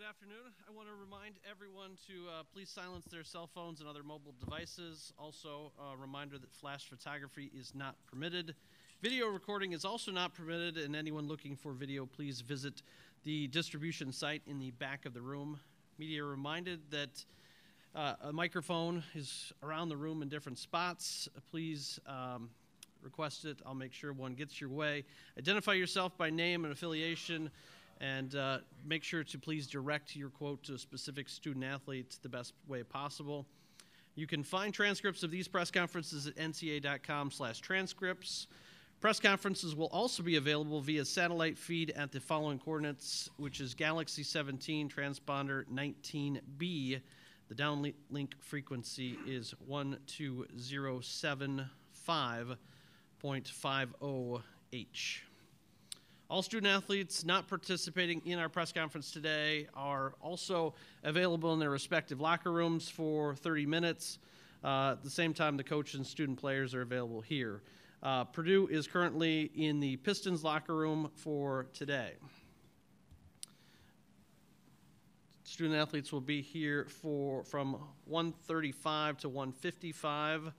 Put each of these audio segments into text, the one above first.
Good afternoon. I want to remind everyone to uh, please silence their cell phones and other mobile devices. Also, a reminder that flash photography is not permitted. Video recording is also not permitted, and anyone looking for video, please visit the distribution site in the back of the room. Media reminded that uh, a microphone is around the room in different spots. Please um, request it. I'll make sure one gets your way. Identify yourself by name and affiliation, and uh, make sure to please direct your quote to a specific student athlete the best way possible. You can find transcripts of these press conferences at ncaa.com/transcripts. Press conferences will also be available via satellite feed at the following coordinates, which is Galaxy 17 transponder 19B. The downlink frequency is 12075.50H. All student athletes not participating in our press conference today are also available in their respective locker rooms for 30 minutes. Uh, at the same time, the coach and student players are available here. Uh, Purdue is currently in the Pistons locker room for today. Student athletes will be here for from 135 to 155.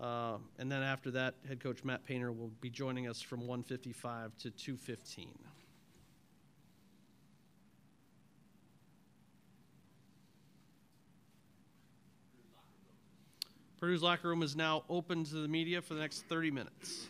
Uh, and then after that, head coach Matt Painter will be joining us from 155 to 215. Purdue's locker room is now open to the media for the next 30 minutes.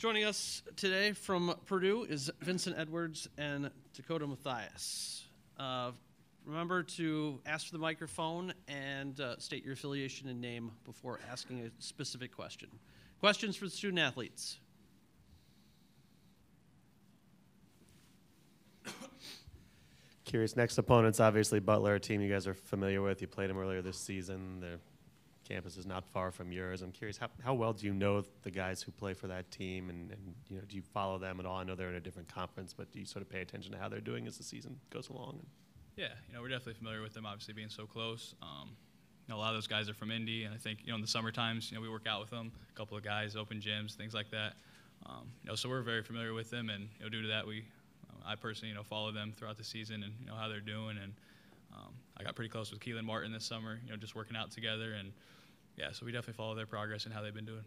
Joining us today from Purdue is Vincent Edwards and Dakota Mathias. Uh, remember to ask for the microphone and uh, state your affiliation and name before asking a specific question. Questions for the student athletes? Curious. Next opponent's obviously Butler, a team you guys are familiar with. You played them earlier this season. Their campus is not far from yours. I'm curious, how, how well do you know the guys who play for that team, and, and you know, do you follow them at all? I know they're in a different conference, but do you sort of pay attention to how they're doing as the season goes along? Yeah, you know, we're definitely familiar with them, obviously being so close. Um, you know, a lot of those guys are from Indy, and I think you know in the summer times, you know, we work out with them. A couple of guys, open gyms, things like that. Um, you know, so we're very familiar with them, and you know, due to that, we I personally, you know, follow them throughout the season and you know how they're doing. And um, I got pretty close with Kelan Martin this summer, you know, just working out together. And yeah, so we definitely follow their progress and how they've been doing.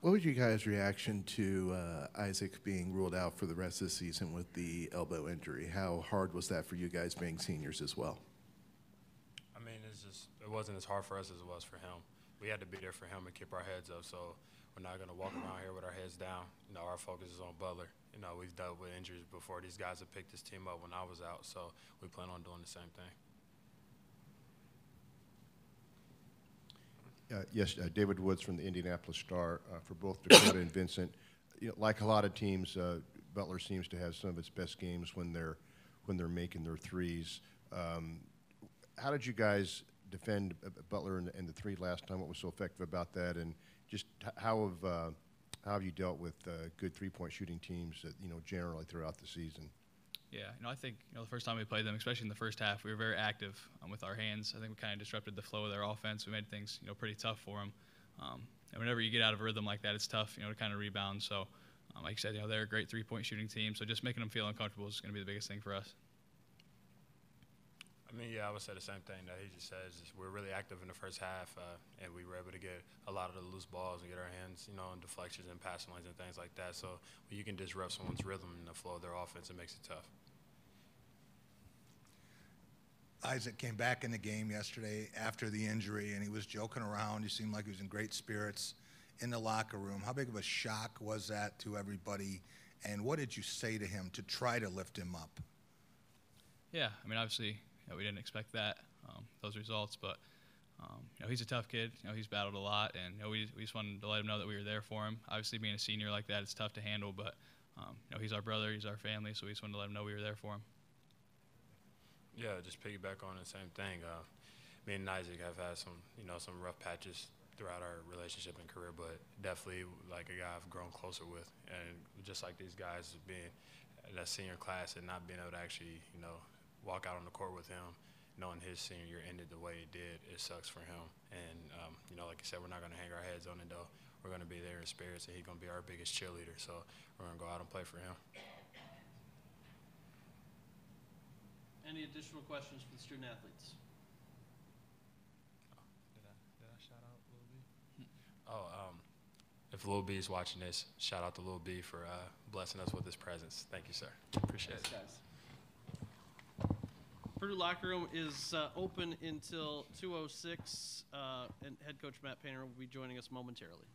What was your guys' reaction to uh, Isaac being ruled out for the rest of the season with the elbow injury? How hard was that for you guys being seniors as well? I mean, it's just it wasn't as hard for us as it was for him. We had to be there for him and keep our heads up. So we're not going to walk around here with our heads down. You know, our focus is on Butler. You know, we've dealt with injuries before. These guys have picked this team up when I was out, so we plan on doing the same thing. Uh, yes, uh, David Woods from the Indianapolis Star uh, for both Dakota and Vincent. You know, like a lot of teams, uh, Butler seems to have some of its best games when they're when they're making their threes. Um, how did you guys defend uh, Butler and, and the three last time? What was so effective about that? And just how have uh, how have you dealt with uh, good three-point shooting teams, that, you know, generally throughout the season? Yeah, you know, I think you know the first time we played them, especially in the first half, we were very active um, with our hands. I think we kind of disrupted the flow of their offense. We made things you know pretty tough for them. Um, and whenever you get out of a rhythm like that, it's tough, you know, to kind of rebound. So, um, like you said, you know, they're a great three-point shooting team. So just making them feel uncomfortable is going to be the biggest thing for us. I mean, yeah, I would say the same thing that he just says. We're really active in the first half, uh, and we were able to get a lot of the loose balls and get our hands, you know, in deflections and passing lanes and things like that. So when you can disrupt someone's rhythm and the flow of their offense, it makes it tough. Isaac came back in the game yesterday after the injury, and he was joking around. He seemed like he was in great spirits in the locker room. How big of a shock was that to everybody? And what did you say to him to try to lift him up? Yeah, I mean, obviously, know, we didn't expect that, um, those results. But um, you know, he's a tough kid. You know, he's battled a lot, and you know, we, we just wanted to let him know that we were there for him. Obviously, being a senior like that, it's tough to handle. But um, you know, he's our brother, he's our family, so we just wanted to let him know we were there for him. Yeah, just piggyback on the same thing. Uh, me and Isaac have had some, you know, some rough patches throughout our relationship and career, but definitely like a guy I've grown closer with. And just like these guys being that senior class and not being able to actually, you know, walk out on the court with him, knowing his senior year ended the way it did, it sucks for him. And um, you know, like I said, we're not going to hang our heads on it though. We're going to be there in spirits, and he's going to be our biggest cheerleader. So we're going to go out and play for him. Any additional questions for the student athletes? Did I, did I shout out Lil B? Oh, um, if Lil B is watching this, shout out to Lil B for uh, blessing us with his presence. Thank you, sir. Appreciate Yes, it. guys. Purdue locker room is uh, open until 2:06, uh, and head coach Matt Painter will be joining us momentarily.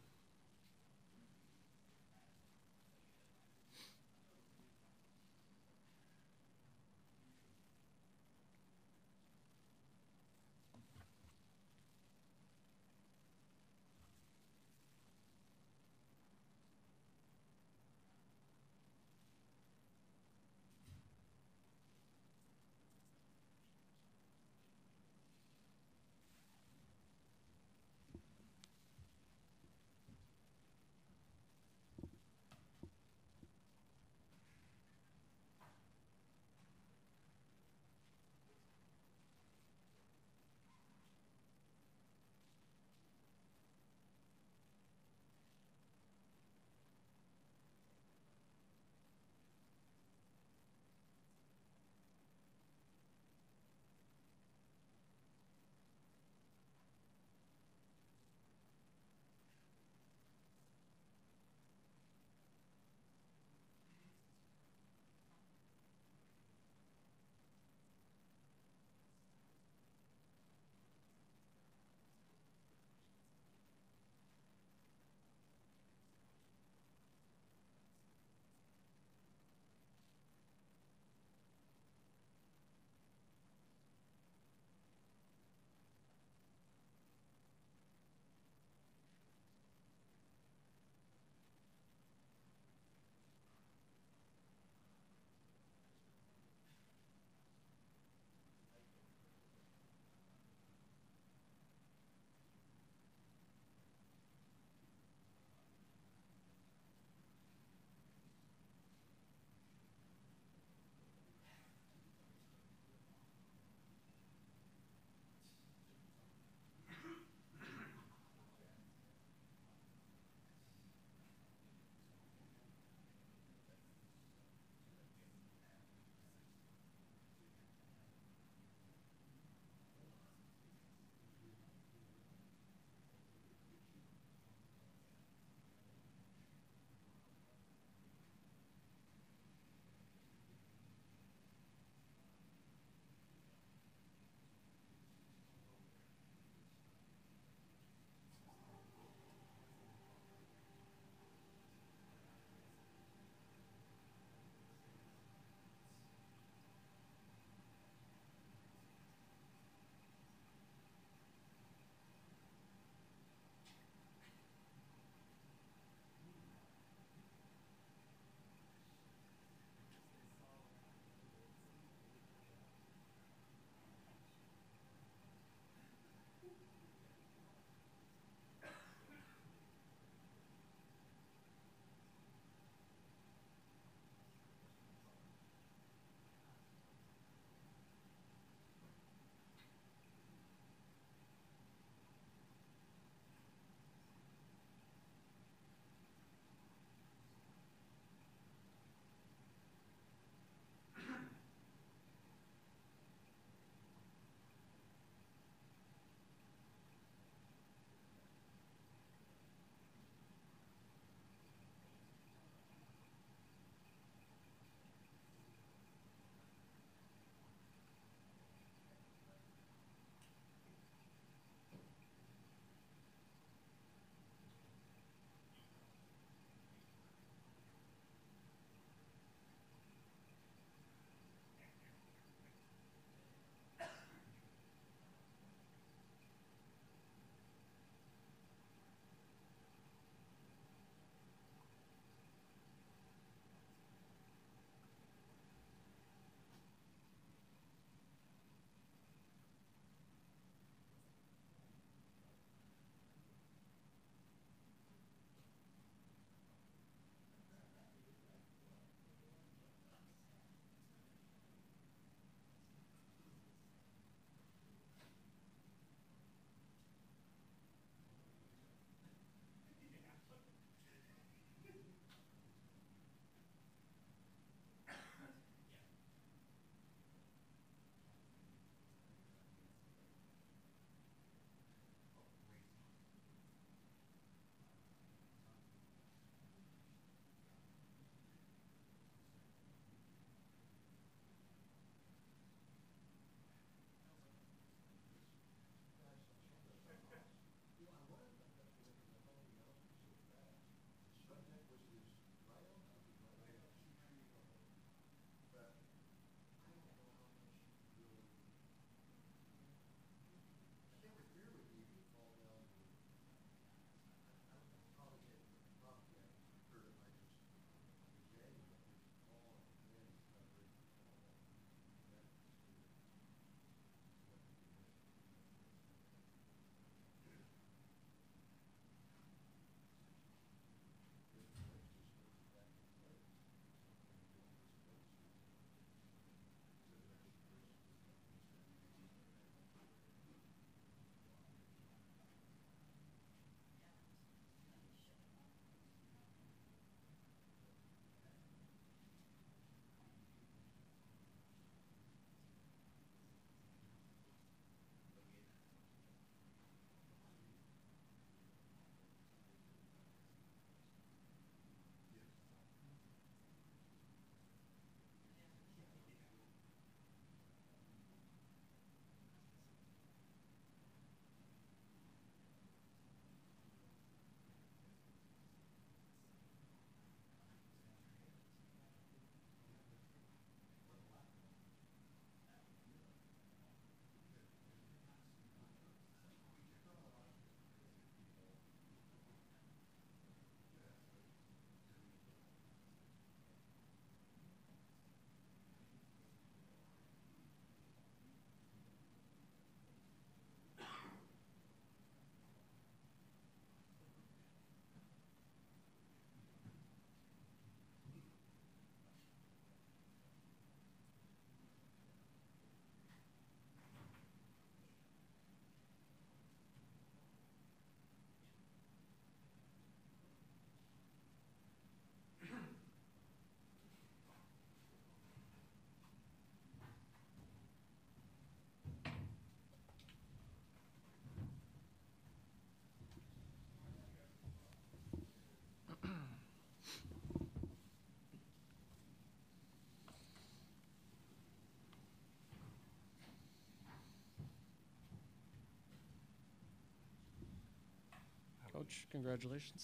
Coach. Congratulations.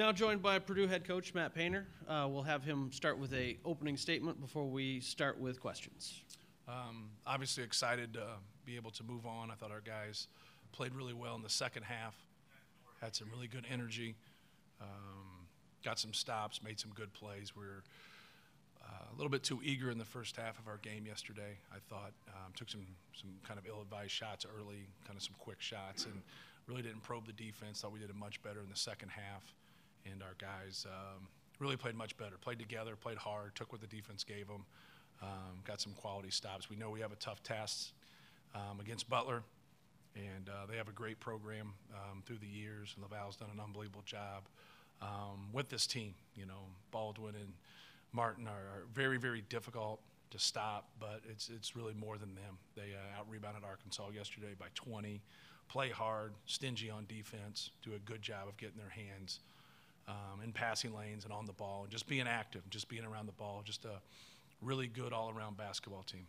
Now joined by Purdue head coach Matt Painter. Uh, we'll have him start with a opening statement before we start with questions. Um, obviously excited to be able to move on. I thought our guys played really well in the second half. Had some really good energy. Um, got some stops, made some good plays. We were uh, a little bit too eager in the first half of our game yesterday. I thought um, took some some kind of ill-advised shots early, kind of some quick shots, and really didn't probe the defense. Thought we did it much better in the second half, and our guys um, really played much better. Played together, played hard, took what the defense gave them. Um, got some quality stops. We know we have a tough test um, against Butler, and uh, they have a great program um, through the years. And LaVall's done an unbelievable job um, with this team. You know, Baldwin and Martin are, are very, very difficult to stop, but it's it's really more than them. They uh, out rebounded Arkansas yesterday by 20. Play hard, stingy on defense, do a good job of getting their hands um, in passing lanes and on the ball, and just being active, just being around the ball. Just a really good all-around basketball team.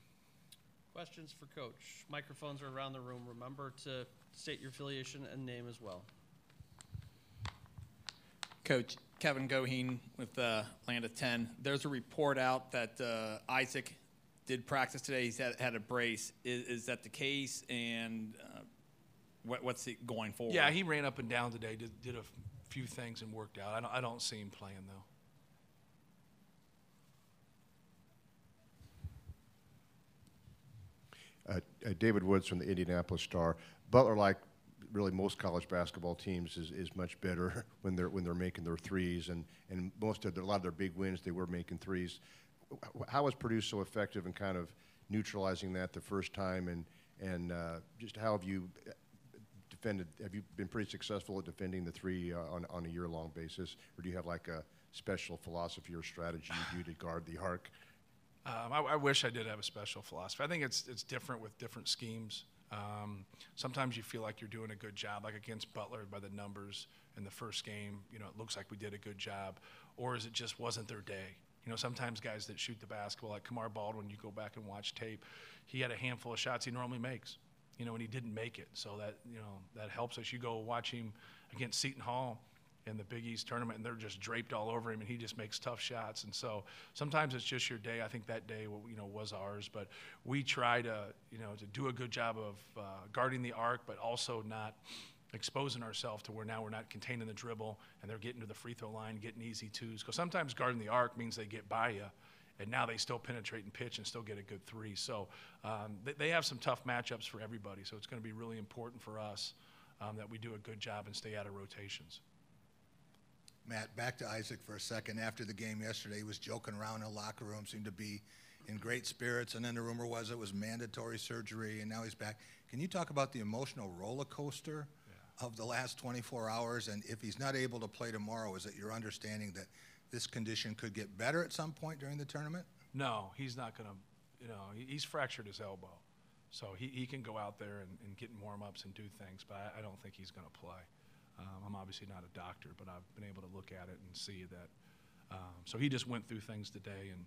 Questions for Coach. Microphones are around the room. Remember to state your affiliation and name as well. Coach Kevin Goheen with uh, Land of 10. There's a report out that uh, Isaac did practice today. He's had, had a brace. Is, is that the case? And uh, what, what's it going forward? Yeah, he ran up and down today, did, did a few things and worked out. I don't, I don't see him playing, though. Uh, uh, David Woods from the Indianapolis Star. Butler, like really most college basketball teams, is, is much better when they're when they're making their threes, and and most of their, a lot of their big wins they were making threes. How was Purdue so effective in kind of neutralizing that the first time, and and uh, just how have you uh, defended? Have you been pretty successful at defending the three uh, on on a year long basis, or do you have like a special philosophy or strategy you do to guard the arc? Um, I, I wish I did have a special philosophy. I think it's it's different with different schemes. Um, sometimes you feel like you're doing a good job, like against Butler by the numbers in the first game. You know, it looks like we did a good job, or is it just wasn't their day? You know, sometimes guys that shoot the basketball, like Kamar Baldwin, you go back and watch tape, he had a handful of shots he normally makes. You know, and he didn't make it, so that you know that helps us. You go watch him against Seton Hall in the Big East tournament, and they're just draped all over him, and he just makes tough shots. And so sometimes it's just your day. I think that day, you know, was ours. But we try to, you know, to do a good job of uh, guarding the arc, but also not exposing ourselves to where now we're not containing the dribble, and they're getting to the free throw line, getting easy twos. Because sometimes guarding the arc means they get by you. And now they still penetrate and pitch and still get a good three. So um, they, they have some tough matchups for everybody. So it's going to be really important for us um, that we do a good job and stay out of rotations. Matt, back to Isaac for a second. After the game yesterday, he was joking around in the locker room, seemed to be in great spirits, and then the rumor was it was mandatory surgery, and now he's back. Can you talk about the emotional roller coaster of the last 24 hours? And if he's not able to play tomorrow, is it your understanding that this condition could get better at some point during the tournament? No, he's not going to, you know, he- he's fractured his elbow. So he, he can go out there and, and get in warm ups and do things, but I, I don't think he's going to play. Um, I'm obviously not a doctor, but I've been able to look at it and see that. Um, so he just went through things today and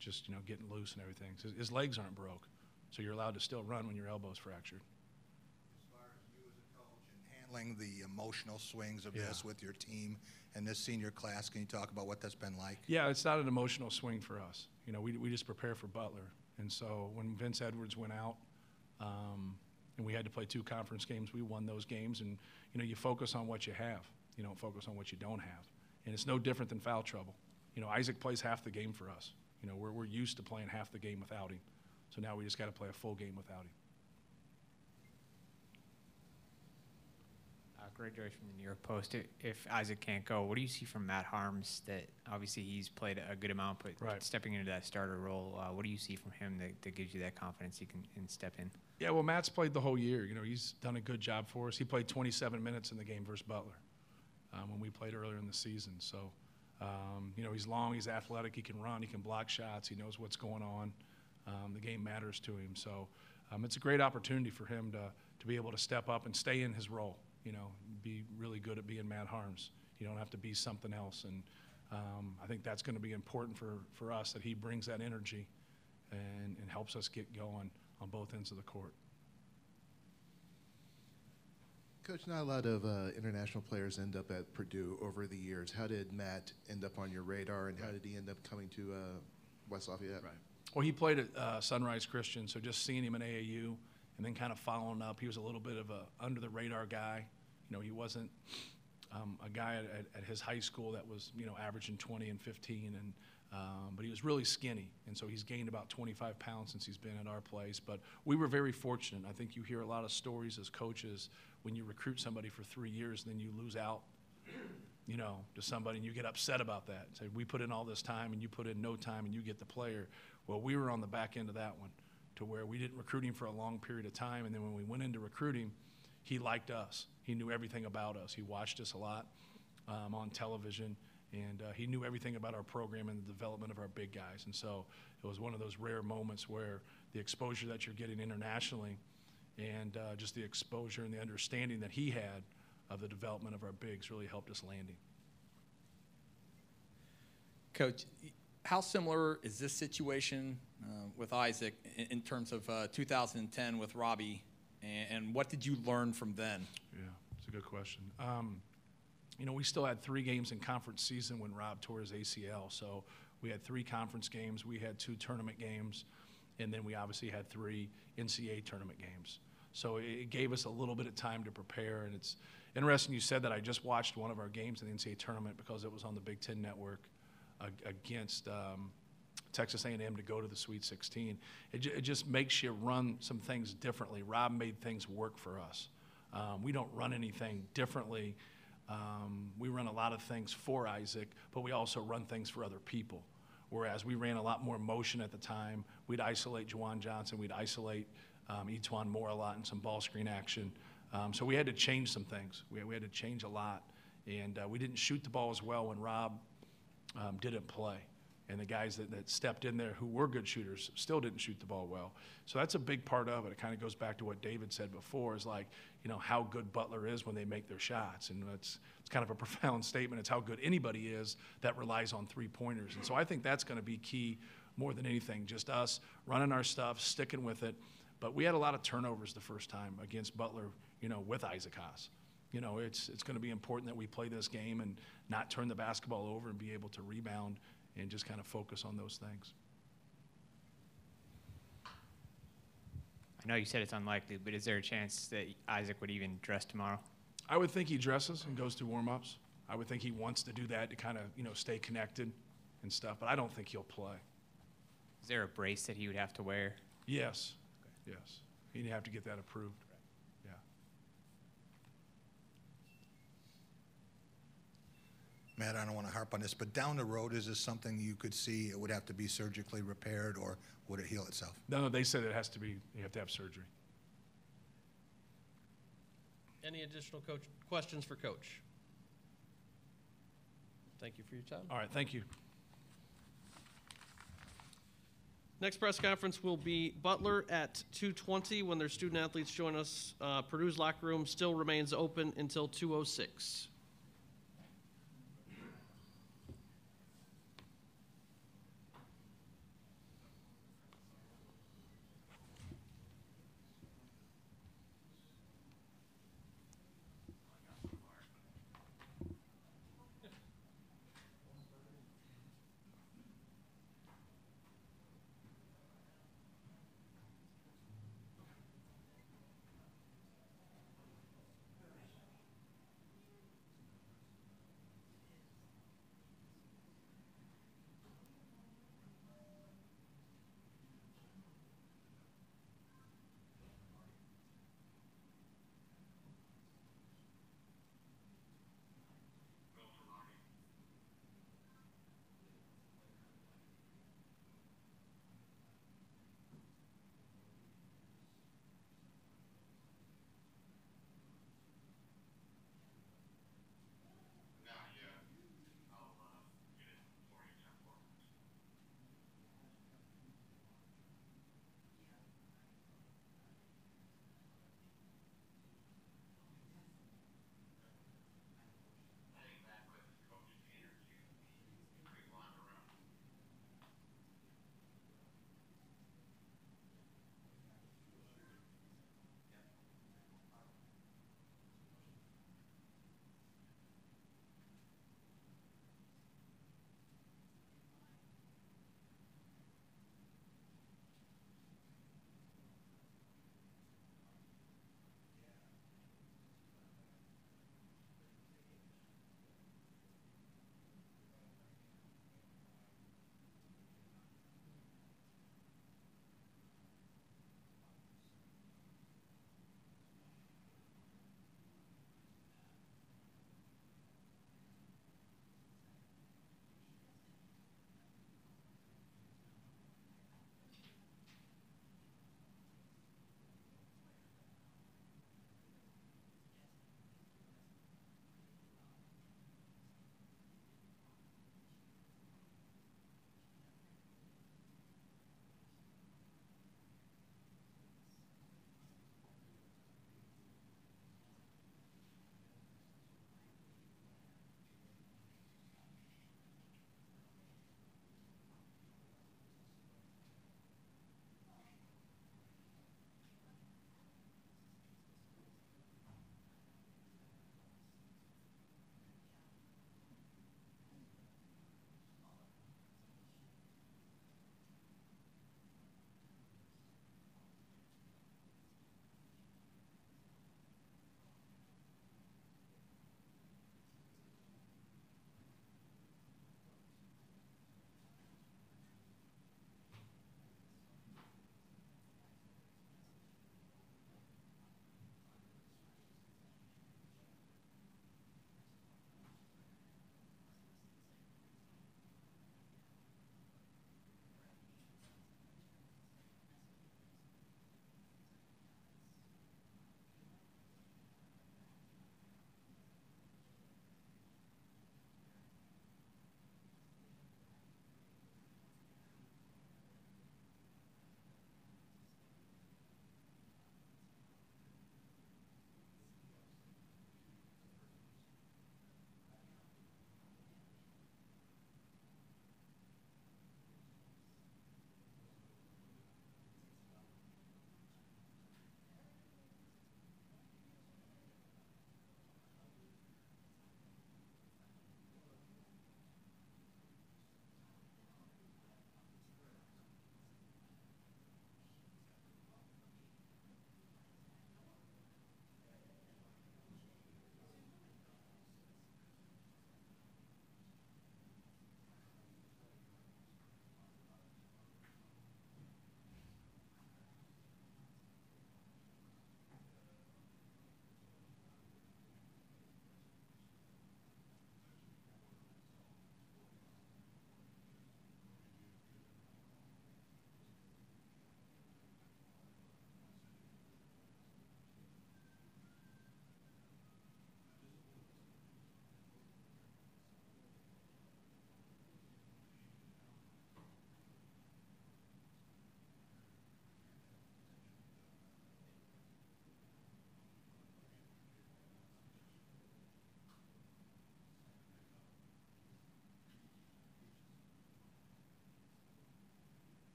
just, you know, getting loose and everything. His, his legs aren't broke, so you're allowed to still run when your elbow's fractured. As far as you as a coach and handling the emotional swings of Yeah. this with your team and this senior class, can you talk about what that's been like? Yeah, it's not an emotional swing for us. You know, we, we just prepare for Butler. And so when Vince Edwards went out, um, and we had to play two conference games, we won those games. And, you know, you focus on what you have. You don't focus on what you don't have. And it's no different than foul trouble. You know, Isaac plays half the game for us. You know, we're, we're used to playing half the game without him. So now we just got to play a full game without him. Greg Joyce from the New York Post. If Isaac can't go, what do you see from Matt Haarms? That obviously he's played a good amount, but Right. stepping into that starter role, uh, what do you see from him that, that gives you that confidence he can and step in? Yeah, well, Matt's played the whole year. You know, he's done a good job for us. He played 27 minutes in the game versus Butler um, when we played earlier in the season. So, um, you know, he's long, he's athletic, he can run, he can block shots, he knows what's going on. Um, the game matters to him. So, um, it's a great opportunity for him to, to be able to step up and stay in his role. You know, be really good at being Matt Haarms. You don't have to be something else. And um, I think that's going to be important for, for us that he brings that energy and, and helps us get going on both ends of the court. Coach, not a lot of uh, international players end up at Purdue over the years. How did Matt end up on your radar, and how did he end up coming to uh, West Lafayette? Right. Well, he played at uh, Sunrise Christian, so just seeing him in AAU and then kind of following up, he was a little bit of a under the radar guy. You know, he wasn't um, a guy at, at, at, his high school that was you know averaging 20 and 15, and um, but he was really skinny, and so he's gained about 25 pounds since he's been at our place. But we were very fortunate. I think you hear a lot of stories as coaches when you recruit somebody for three years, and then you lose out you know, to somebody and you get upset about that. Say, we put in all this time and you put in no time and you get the player. Well, we were on the back end of that one to where we didn't recruit him for a long period of time. And then when we went into recruiting, he liked us. He knew everything about us. He watched us a lot um, on television, and uh, he knew everything about our program and the development of our big guys. And so it was one of those rare moments where the exposure that you're getting internationally and uh, just the exposure and the understanding that he had of the development of our bigs really helped us landing. Coach, how similar is this situation uh, with Isaac in, in terms of uh, 2010 with Robbie, and, and, what did you learn from then? Yeah, it's a good question. Um, you know, we still had three games in conference season when Rob tore his ACL, so we had three conference games, we had two tournament games, and then we obviously had three NCAA tournament games. So it gave us a little bit of time to prepare, and it's interesting you said that. I just watched one of our games in the NCAA tournament because it was on the Big Ten Network against um, Texas A&M to go to the Sweet 16. It, it, just makes you run some things differently. Rob made things work for us. Um, we don't run anything differently. Um, we run a lot of things for Isaac, but we also run things for other people. Whereas we ran a lot more motion at the time. We'd isolate JaJuan Johnson. We'd isolate um, E'Twaun Moore a lot in some ball screen action. Um, so we had to change some things. We, we had to change a lot. And uh, we didn't shoot the ball as well when Rob um, didn't play. And the guys that, that stepped in there who were good shooters still didn't shoot the ball well. So that's a big part of it. It kind of goes back to what David said before is like, you know, how good Butler is when they make their shots. And it's, it's kind of a profound statement. It's how good anybody is that relies on three pointers. And so I think that's going to be key more than anything. Just us running our stuff, sticking with it. But we had a lot of turnovers the first time against Butler, you know, with Isaac Haas you know, it's, it's going to be important that we play this game and not turn the basketball over and be able to rebound and just kind of focus on those things. I know you said it's unlikely, but is there a chance that Isaac would even dress tomorrow? I would think he dresses and goes to warm-ups. I would think he wants to do that to kind of, you know, stay connected and stuff, but I don't think he'll play. Is there a brace that he would have to wear? Yes. Okay. Yes. He'd have to get that approved. Matt, I don't want to harp on this, but down the road, is this something you could see it would have to be surgically repaired or would it heal itself? No, no, they said it has to be, you have to have surgery. Any additional coach questions for Coach? Thank you for your time. All right, thank you. Next press conference will be Butler at 2:20 when their student athletes join us. Uh, Purdue's locker room still remains open until 2:06.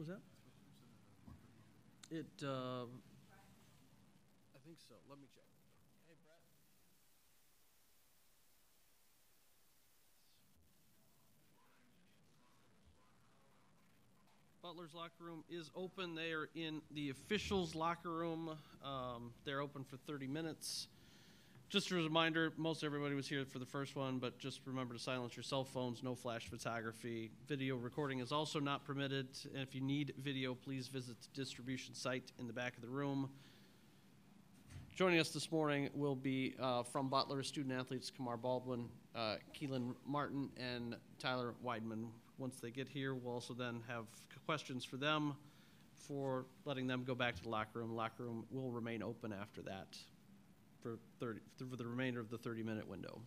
Was that? It, uh, I think so. Let me check. Hey, Brett. Butler's locker room is open. They are in the officials' locker room. Um, they're open for 30 minutes. Just a reminder, most everybody was here for the first one, but just remember to silence your cell phones, no flash photography. Video recording is also not permitted. And if you need video, please visit the distribution site in the back of the room. Joining us this morning will be uh, from Butler student athletes Kamar Baldwin, uh, Kelan Martin, and Tyler Wideman. Once they get here, we'll also then have questions for them for letting them go back to the locker room. Locker room will remain open after that for 30 for the remainder of the 30 minute window.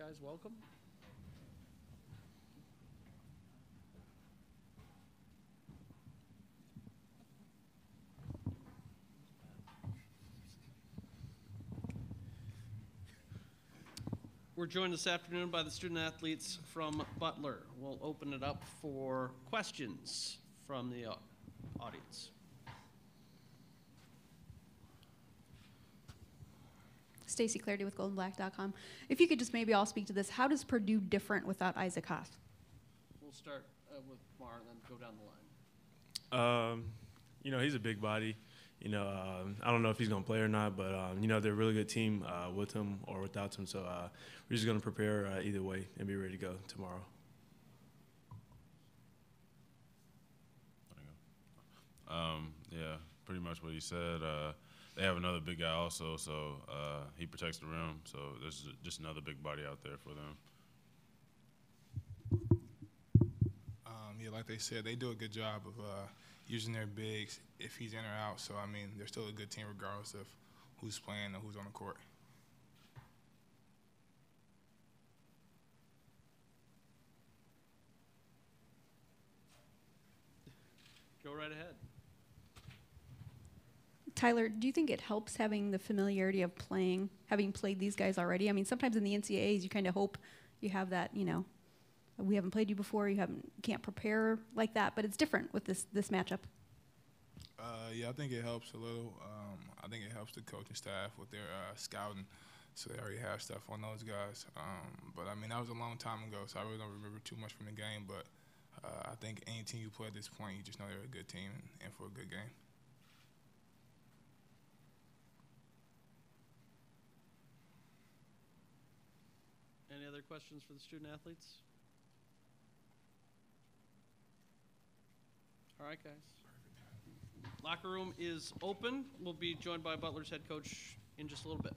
Guys, welcome. We're joined this afternoon by the student athletes from Butler. We'll open it up for questions from the audience. Stacy Clardie with GoldandBlack.com. If you could just maybe all speak to this, how does Purdue different without Isaac Haas? We'll start uh, with Mar and then go down the line. Um, you know, he's a big body. You know, um, I don't know if he's going to play or not, but, um, you know, they're a really good team uh, with him or without him. So uh, we're just going to prepare uh, either way and be ready to go tomorrow. Um, yeah, pretty much what he said. They have another big guy also, so uh, he protects the rim. So there's just another big body out there for them. Um, yeah, like they said, they do a good job of uh, using their bigs if he's in or out. So I mean, they're still a good team regardless of who's playing or who's on the court. Go right ahead. Tyler, do you think it helps having the familiarity of playing, having played these guys already? I mean, sometimes in the NCAAs, you kind of hope you have that, you know, we haven't played you before, you haven't can't prepare like that, but it's different with this this matchup. Uh, yeah, I think it helps a little. Um, I think it helps the coaching staff with their uh, scouting, so they already have stuff on those guys. Um, but I mean, that was a long time ago, so I really don't remember too much from the game. But uh, I think any team you play at this point, you just know they're a good team and, and for a good game. Any other questions for the student athletes? All right, guys. Locker room is open. We'll be joined by Butler's head coach in just a little bit.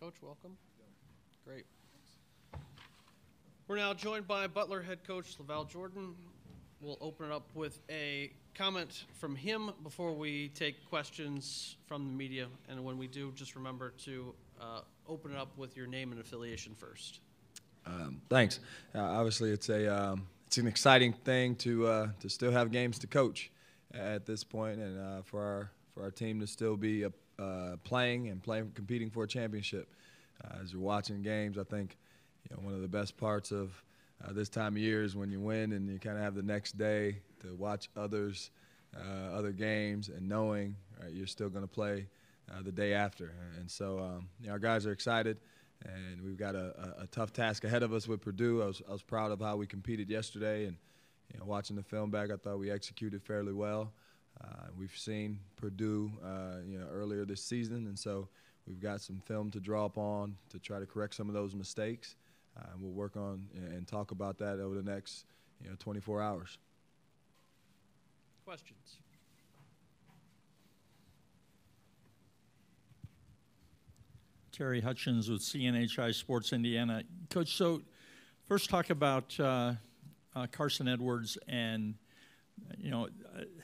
Coach, welcome. Great. We're now joined by Butler head coach LaVall Jordan. We'll open it up with a comment from him before we take questions from the media. And when we do, just remember to uh, open it up with your name and affiliation first. Um, thanks. Uh, obviously, it's a um, it's an exciting thing to uh, to still have games to coach at this point, and uh, for our for our team to still be uh, playing and playing competing for a championship. Uh, as you're watching games, I think you know one of the best parts of uh, this time of year is when you win and you kind of have the next day to watch others other games and knowing right, you're still going to play the day after. And so um, you know, our guys are excited and we've got a, a, a, tough task ahead of us with Purdue. I was, I was proud of how we competed yesterday, and you know, watching the film back, I thought we executed fairly well. Uh, we've seen Purdue, uh, you know, earlier this season, and so we've got some film to draw upon to try to correct some of those mistakes. Uh, and we'll work on and talk about that over the next, you know, 24 hours. Questions. Terry Hutchens with CNHI Sports Indiana. Coach, so first talk about uh, uh, Carson Edwards and you know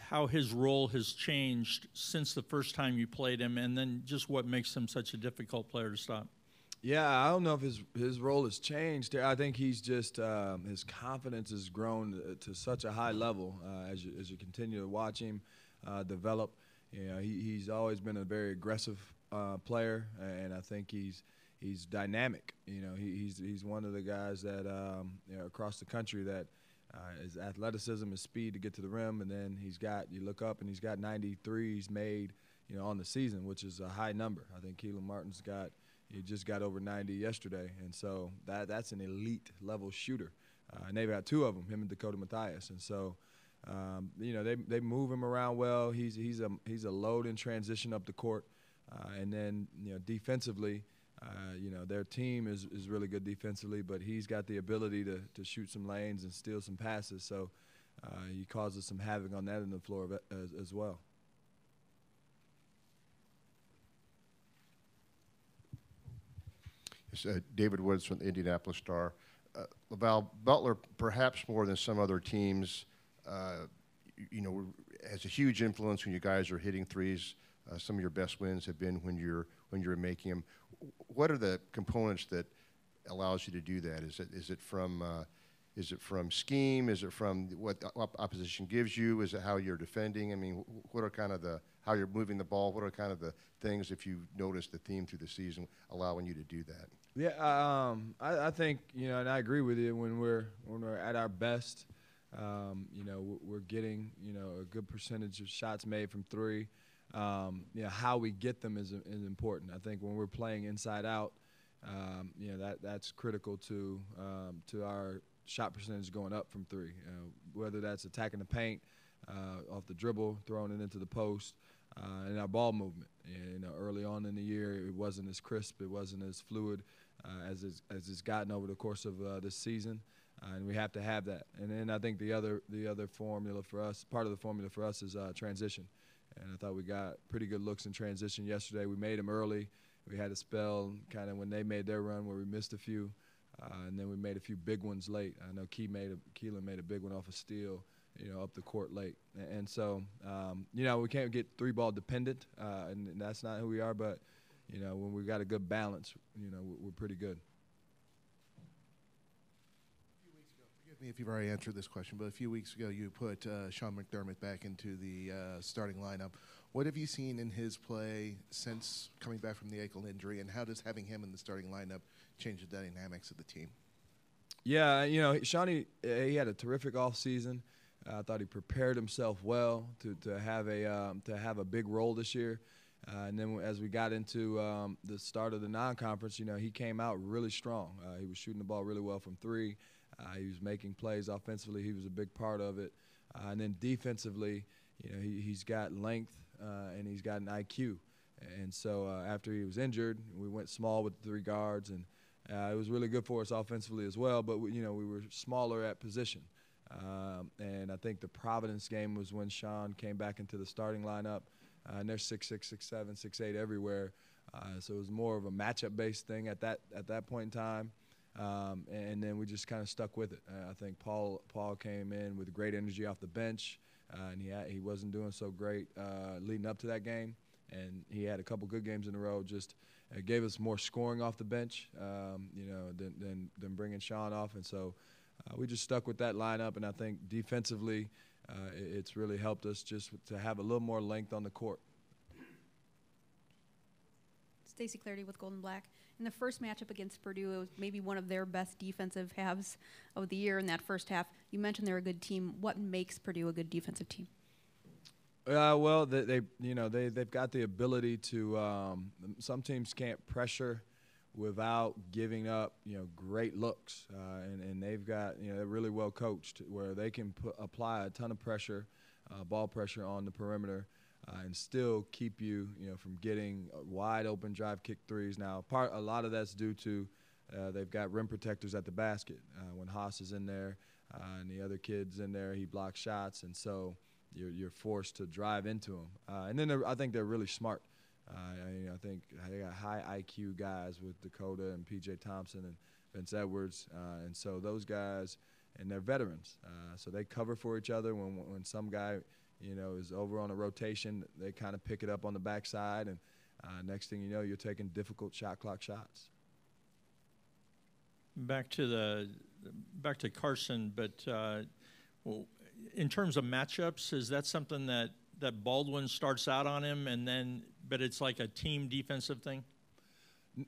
how his role has changed since the first time you played him, and then just what makes him such a difficult player to stop. Yeah, I don't know if his his role has changed. I think he's just um, his confidence has grown to such a high level uh, as you as you continue to watch him uh, develop. You know, he, he's always been a very aggressive uh, player, and I think he's he's dynamic. You know, he, he's he's one of the guys that um, you know, across the country that uh, his athleticism, his speed to get to the rim, and then he's got you look up and he's got 93s made, you know, on the season, which is a high number. I think Kelan Martin's got he just got over 90 yesterday, and so that that's an elite level shooter. Uh, and they've got two of them, him and Dakota Mathias, and so. Um, you know they they move him around well. He's he's a he's a load in transition up the court. Uh, and then you know defensively, uh, you know their team is, is really good defensively, but he's got the ability to, to shoot some lanes and steal some passes. So uh, he causes some havoc on that in the floor as, as well. It's, uh, David Woods from the Indianapolis Star. Uh, LaVall Butler, perhaps more than some other teams, uh, you, know, has a huge influence when you guys are hitting threes. Some of your best wins have been when you're when you're making them. What are the components that allows you to do that? Is it is it from uh, is it from scheme? Is it from what the opposition gives you? Is it how you're defending? I mean, what are kind of the how you're moving the ball? What are kind of the things, if you notice the theme through the season, allowing you to do that? Yeah, um, I, I, think you know, and I agree with you. When we're when we're at our best, um, you know, we're getting you know a good percentage of shots made from three um, you know, how we get them is, is important. I think when we're playing inside out, um, you know, that, that's critical to, um, to our shot percentage going up from three. Whether that's attacking the paint, uh, off the dribble, throwing it into the post, uh, and our ball movement. You know, early on in the year, it wasn't as crisp, it wasn't as fluid uh, as, it's, as it's gotten over the course of uh, this season. Uh, and we have to have that. And then I think the other the other formula for us, part of the formula for us is uh, transition and I thought we got pretty good looks in transition yesterday. We made them early. We had a spell kind of when they made their run where we missed a few, uh, and then we made a few big ones late. I know Key made a, Kelan made a big one off a of steal, you know, up the court late. And, so, um, you know, we can't get three ball dependent, uh, and, and, that's not who we are. But, you know, when we've got a good balance, you know, we're pretty good. Me if you've already answered this question, but a few weeks ago you put uh, Sean McDermott back into the uh, starting lineup. What have you seen in his play since coming back from the ankle injury, and how does having him in the starting lineup change the dynamics of the team? Yeah, you know, Shawnee, he had a terrific off season. Uh, I thought he prepared himself well to, to have a um, to have a big role this year. Uh, and then as we got into um, the start of the non-conference, you know, he came out really strong. Uh, he was shooting the ball really well from three. Uh, he was making plays offensively. He was a big part of it. Uh, and then defensively, you know, he, he's got length uh, and he's got an IQ. And so uh, after he was injured, we went small with three guards, and uh, it was really good for us offensively as well. But we, you know, we were smaller at position. Um, and I think the Providence game was when Sean came back into the starting lineup. Uh, and they're six six, six seven, six eight everywhere. So it was more of a matchup-based thing at that at that point in time, um, and then we just kind of stuck with it. Uh, I think Paul Paul came in with great energy off the bench, uh, and he had, he wasn't doing so great uh, leading up to that game, and he had a couple good games in a row. Just it gave us more scoring off the bench, um, you know, than, than than bringing Sean off, and so uh, we just stuck with that lineup. And I think defensively, uh, it, it's really helped us just to have a little more length on the court. Stacy Clardie with GoldandBlack. In the first matchup against Purdue, it was maybe one of their best defensive halves of the year in that first half. You mentioned they're a good team. What makes Purdue a good defensive team? Uh, well, they, they, you know, they they've got the ability to. Um, some teams can't pressure without giving up, you know, great looks, uh, and and they've got, you know, they're really well coached where they can put, apply a ton of pressure, uh, ball pressure on the perimeter, uh, and still keep you, you know, from getting wide open drive kick threes. Now, part a lot of that's due to uh, they've got rim protectors at the basket. Uh, when Haas is in there uh, and the other kids in there, he blocks shots, and so you're, you're forced to drive into them. Uh, and then I think they're really smart. Uh, I, I, think they got high IQ guys with Dakota and PJ Thompson and Vince Edwards, and so those guys and they're veterans, so they cover for each other. When when some guy you know is over on a rotation, they kind of pick it up on the backside, and uh, next thing you know, you're taking difficult shot clock shots. Back to the back to Carson, but uh, well, in terms of matchups, is that something that that Baldwin starts out on him, and then but it's like a team defensive thing?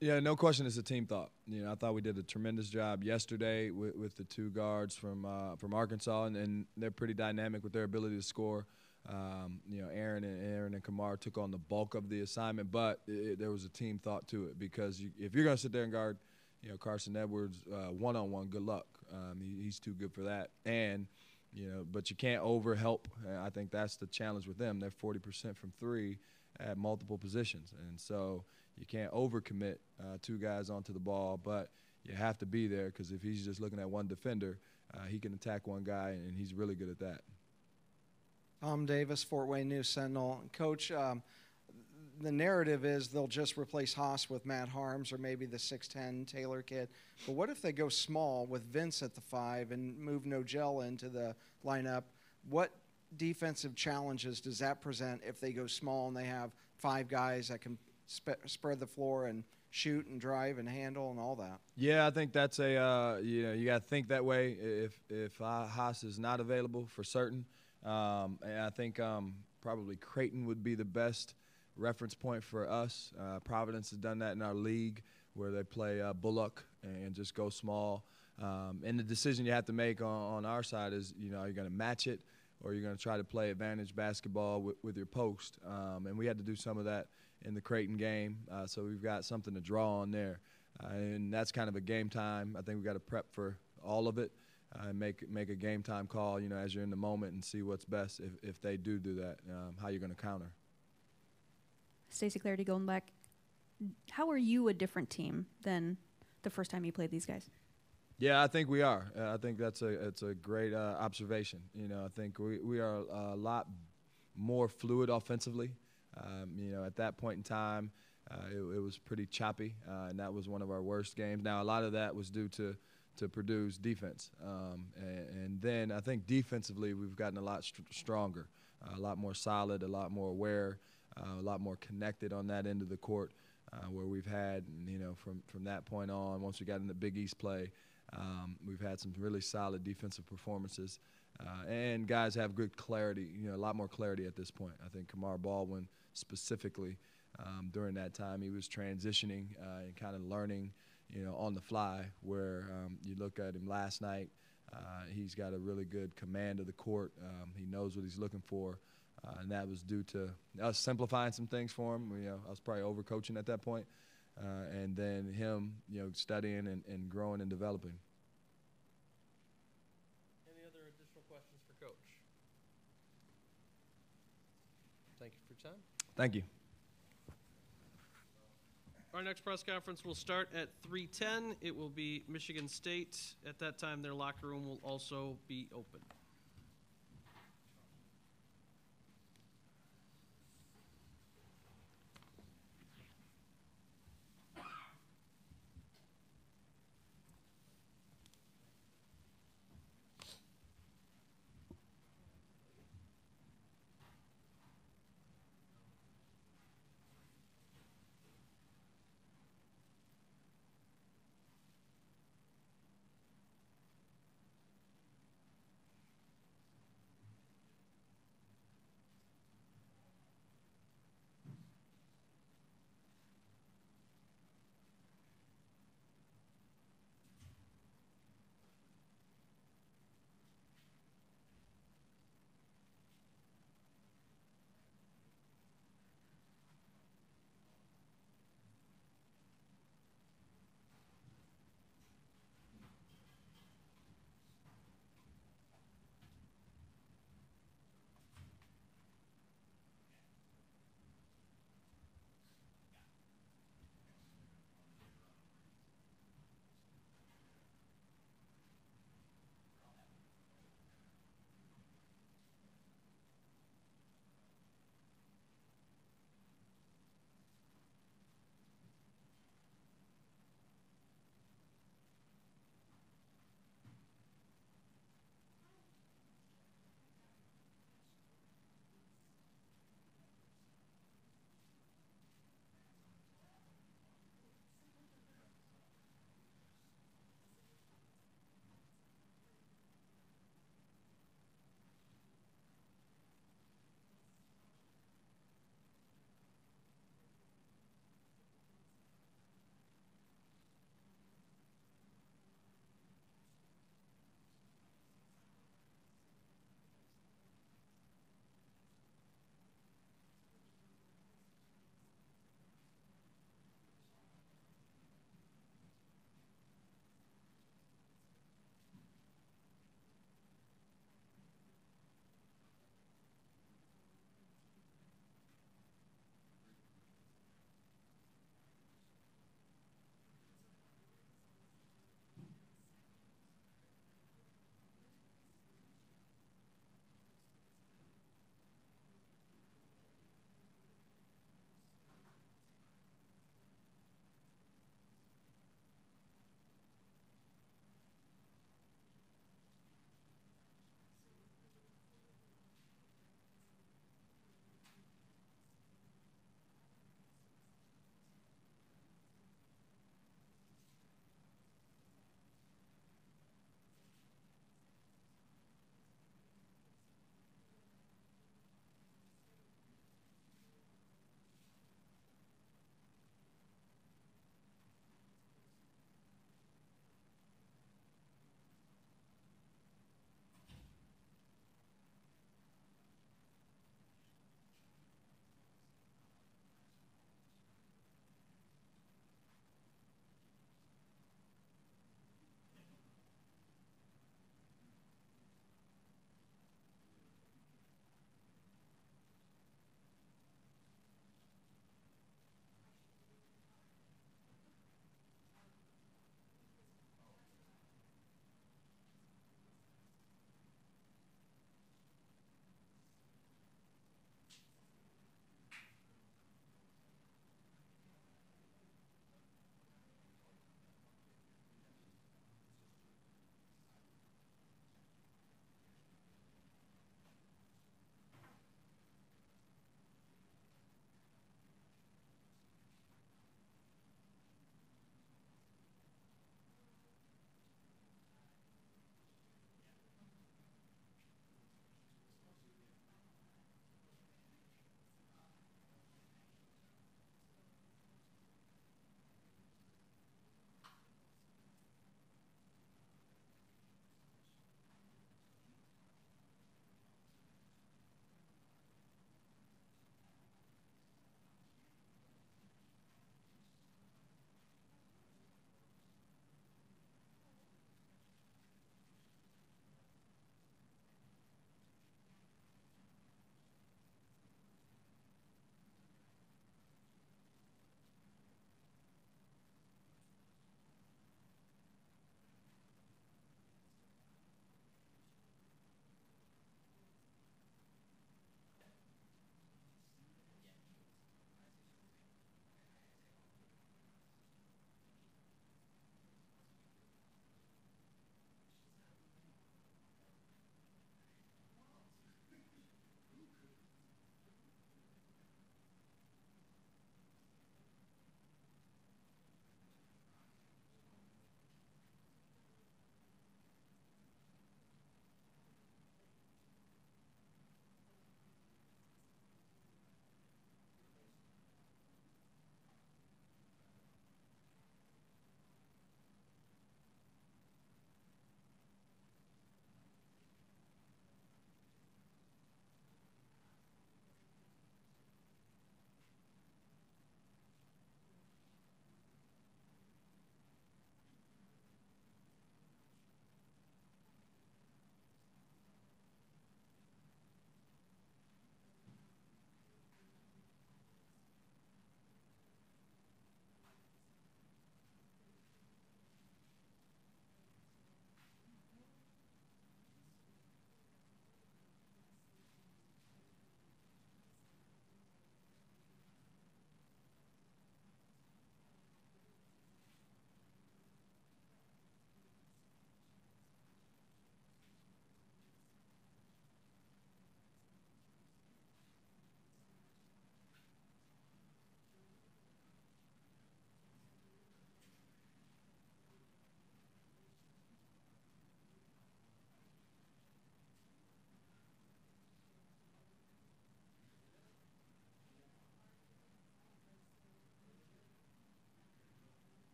Yeah, no question. It's a team thought. You know, I thought we did a tremendous job yesterday with, with the two guards from uh, from Arkansas, and, and, they're pretty dynamic with their ability to score. Um, you know, Aaron and Aaron and Kamar took on the bulk of the assignment, but it, there was a team thought to it because you, if you're going to sit there and guard, you know, Carson Edwards one on one, good luck. Um, he, he's too good for that, and you know, but you can't over overhelp. I think that's the challenge with them. They're 40% from three at multiple positions, and so you can't overcommit uh, two guys onto the ball, but you have to be there because if he's just looking at one defender, uh, he can attack one guy, and he's really good at that. Tom Davis, Fort Wayne News Sentinel. Coach, um, the narrative is they'll just replace Haas with Matt Haarms or maybe the 6'10 Taylor kid. But what if they go small with Vince at the five and move Nojel into the lineup? What defensive challenges does that present if they go small and they have five guys that can sp- spread the floor and shoot and drive and handle and all that? Yeah, I think that's a uh, you know you got to think that way. If if Haas is not available for certain, um, and I think um, probably Creighton would be the best reference point for us. Uh, Providence has done that in our league where they play uh, Bullock and just go small. Um, and the decision you have to make on, on our side is, you know, are you going to match it or you're going to try to play advantage basketball with, with your post? Um, and we had to do some of that in the Creighton game, uh, so we've got something to draw on there. Uh, and that's kind of a game time. I think we've got to prep for all of it uh, and make make a game time call, you know, as you're in the moment and see what's best if, if they do do that, um, how you're going to counter. Stacy Clardie going back. How are you a different team than the first time you played these guys? Yeah, I think we are. Uh, I think that's a it's a great uh, observation. You know, I think we, we are a lot more fluid offensively. Um, you know, at that point in time, uh, it, it, was pretty choppy, uh, and that was one of our worst games. Now, a lot of that was due to to Purdue's defense, um, and, and, then I think defensively we've gotten a lot st- stronger, a lot more solid, a lot more aware uh, a lot more connected on that end of the court, uh, where we've had, you know, from from that point on, once we got in the Big East play, um, we've had some really solid defensive performances, uh, and guys have good clarity, you know, a lot more clarity at this point. I think Kamar Baldwin specifically. Um, during that time, he was transitioning uh, and kind of learning, you know, on the fly. Where um, you look at him last night, uh, he's got a really good command of the court. Um, he knows what he's looking for. Uh, and that was due to us simplifying some things for him. You know, I was probably overcoaching at that point, uh, and then him, you know, studying and, and growing and developing. Any other additional questions for Coach? Thank you for your time. Thank you. Our next press conference will start at 3:10. It will be Michigan State. At that time, their locker room will also be open.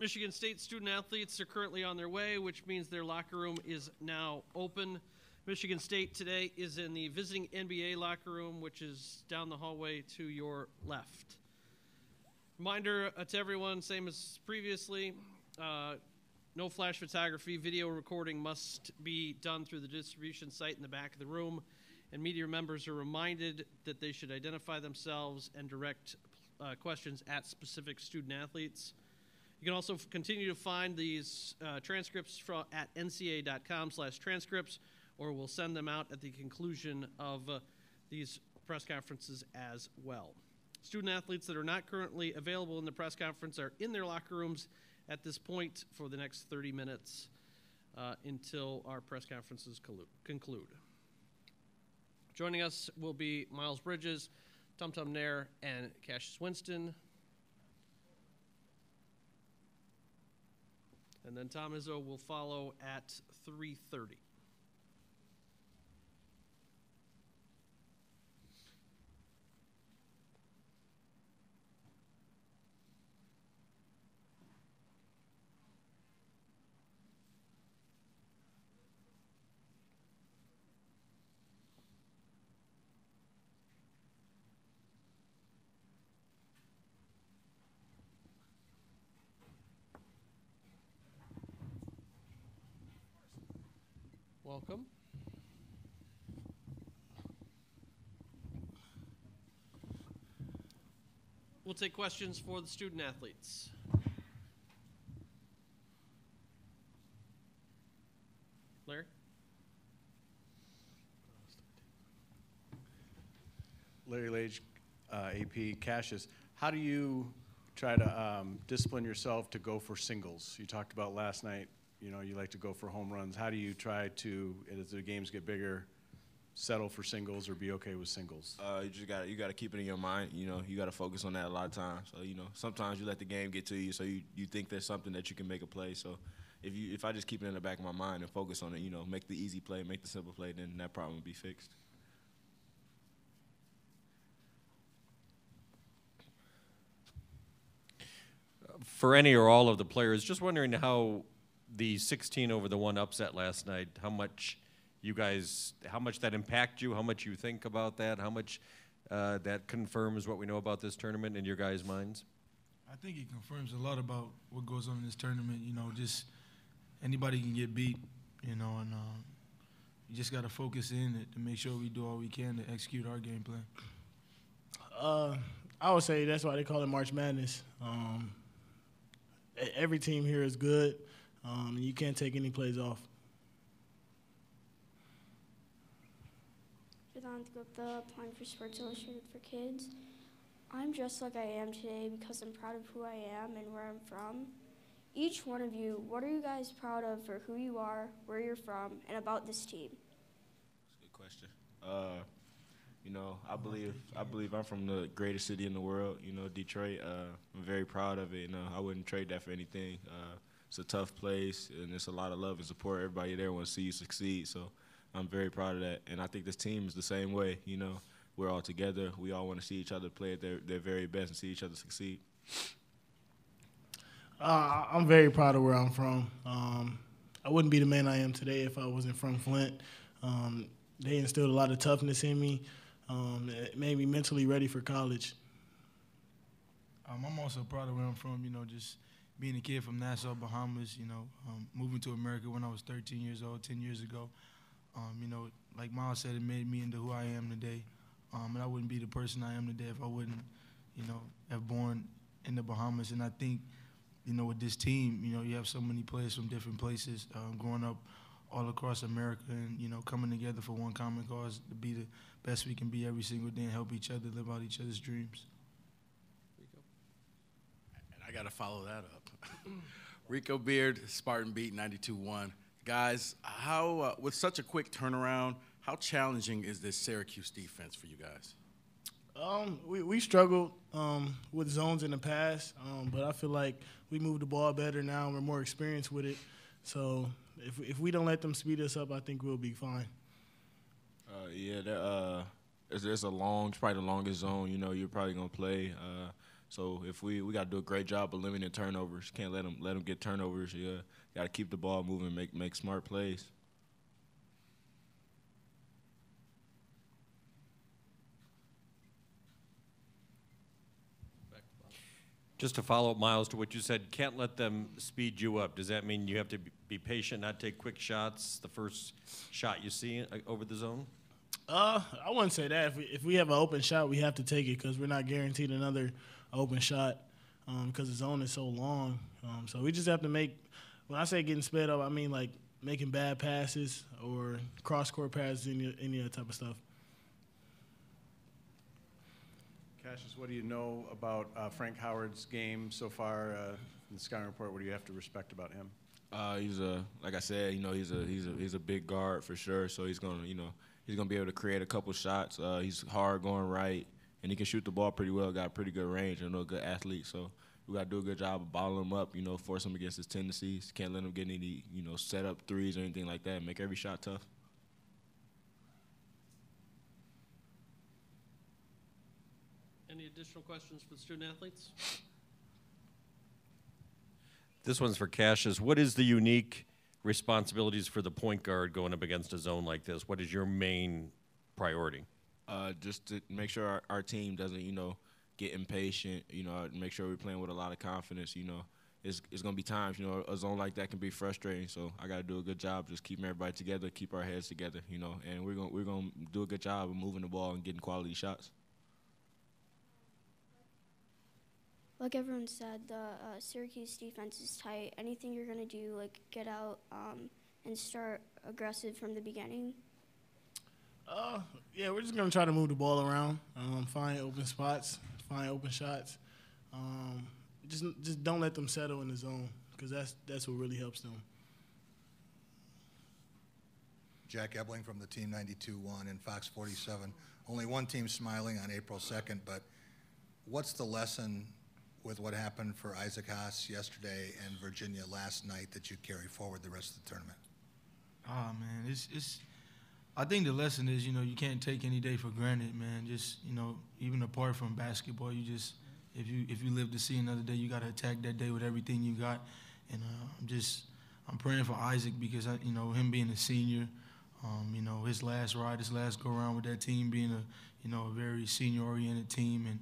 Michigan State student athletes are currently on their way, which means their locker room is now open. Michigan State today is in the visiting NBA locker room, which is down the hallway to your left. Reminder uh, to everyone, same as previously, uh, no flash photography. Video recording must be done through the distribution site in the back of the room, and media members are reminded that they should identify themselves and direct uh, questions at specific student athletes. You can also continue to find these uh, transcripts at ncaa.com slash transcripts, or we'll send them out at the conclusion of uh, these press conferences as well. Student athletes that are not currently available in the press conference are in their locker rooms at this point for the next 30 minutes uh, until our press conferences conclude. Joining us will be Miles Bridges, Tum Tum Nairn, and Cassius Winston. And then Tom Izzo will follow at 3:30. Welcome. We'll take questions for the student athletes. Larry? Larry Lage, uh, AP Cassius. How do you try to um, discipline yourself to go for singles? You talked about last night, you know, you like to go for home runs. How do you try to, as the games get bigger, settle for singles or be okay with singles? Uh, you just got you got to keep it in your mind. You know, you got to focus on that a lot of times. So you know, sometimes you let the game get to you, so you, you think there's something that you can make a play. So if you if I just keep it in the back of my mind and focus on it, you know, make the easy play, make the simple play, then that problem will be fixed. for any or all of the players, just wondering how the 16 over the one upset last night, how much you guys, how much that impact you, how much you think about that, how much uh, that confirms what we know about this tournament in your guys' minds? I think it confirms a lot about what goes on in this tournament. You know, just anybody can get beat. You know, and uh, you just got to focus in it to make sure we do all we can to execute our game plan. Uh, I would say that's why they call it March Madness. Um, every team here is good. Um, and you can't take any plays off. Vedant Gupta, applying for Sports Illustrated for Kids. I'm dressed like I am today because I'm proud of who I am and where I'm from. Each one of you, what are you guys proud of for who you are, where you're from, and about this team? That's a good question. Uh, you know, I believe I believe I'm from the greatest city in the world. You know, Detroit. Uh, I'm very proud of it. You know, I wouldn't trade that for anything. Uh, it's a tough place, and it's a lot of love and support. Everybody there wants to see you succeed. So, I'm very proud of that. And I think this team is the same way. You know, we're all together. We all want to see each other play at their, their very best and see each other succeed. Uh, I'm very proud of where I'm from. Um, I wouldn't be the man I am today if I wasn't from Flint. Um, they instilled a lot of toughness in me. Um, it made me mentally ready for college. Um, I'm also proud of where I'm from. You know, just being a kid from Nassau, Bahamas. You know, um, moving to America when I was 13 years old, 10 years ago. Um, you know, like Miles said, it made me into who I am today. Um, and I wouldn't be the person I am today if I wouldn't, you know, have born in the Bahamas. And I think, you know, with this team, you know, you have so many players from different places um, growing up all across America and, you know, coming together for one common cause to be the best we can be every single day and help each other live out each other's dreams. And I got to follow that up. Rico Beard, Spartan Beat 92-1. Guys, how uh, with such a quick turnaround, how challenging is this Syracuse defense for you guys? Um, we, we struggled um, with zones in the past, um, but I feel like we move the ball better now. and We're more experienced with it. So if, if we don't let them speed us up, I think we'll be fine. Uh, yeah, that, uh, it's, it's a long, it's probably the longest zone. You know, you're probably gonna play. Uh, So if we we got to do a great job of limiting turnovers, can't let them let them get turnovers. Yeah, got to keep the ball moving, make make smart plays. Just to follow up, Miles, to what you said, can't let them speed you up. Does that mean you have to be patient, not take quick shots the first shot you see uh, over the zone? Uh, I wouldn't say that. If we, if we have an open shot, we have to take it because we're not guaranteed another open shot because um, the zone is so long. Um, so we just have to make. When I say getting sped up, I mean like making bad passes or cross court passes, any any other type of stuff. Cassius, what do you know about uh, Frank Howard's game so far uh, in the scouting report? What do you have to respect about him? Uh, he's a like I said, you know, he's a he's a he's a big guard for sure. So he's gonna you know he's gonna be able to create a couple shots. Uh, he's hard going right, and he can shoot the ball pretty well. Got pretty good range. You know, a good athlete. So we got to do a good job of bottling him up. You know, force him against his tendencies. Can't let him get any you know set up threes or anything like that. Make every shot tough. Any additional questions for the student athletes? This one's for Cassius. What is the unique responsibilities for the point guard going up against a zone like this? What is your main priority? Uh, just to make sure our, our, team doesn't, you know, get impatient. You know, make sure we're playing with a lot of confidence. You know, it's it's gonna be times, you know, a zone like that can be frustrating. So I got to do a good job just keeping everybody together, keep our heads together. You know, and we're gonna we're gonna do a good job of moving the ball and getting quality shots. like everyone said, the uh, Syracuse defense is tight. Anything you're gonna do, like get out um, and start aggressive from the beginning. Uh, yeah, we're just gonna try to move the ball around, um, find open spots, find open shots. Um, just just don't let them settle in the zone because that's that's what really helps them. Jack Ebling from the Team 92-1 and Fox 47. Only one team smiling on April 2nd, but what's the lesson with what happened for Isaac Haas yesterday and Virginia last night that you carry forward the rest of the tournament? Oh man, it's it's. I think the lesson is you know you can't take any day for granted, man. Just you know even apart from basketball, you just if you if you live to see another day, you got to attack that day with everything you got. And uh, I'm just I'm praying for Isaac because I you know him being a senior, um, you know his last ride, his last go around with that team being a you know a very senior oriented team and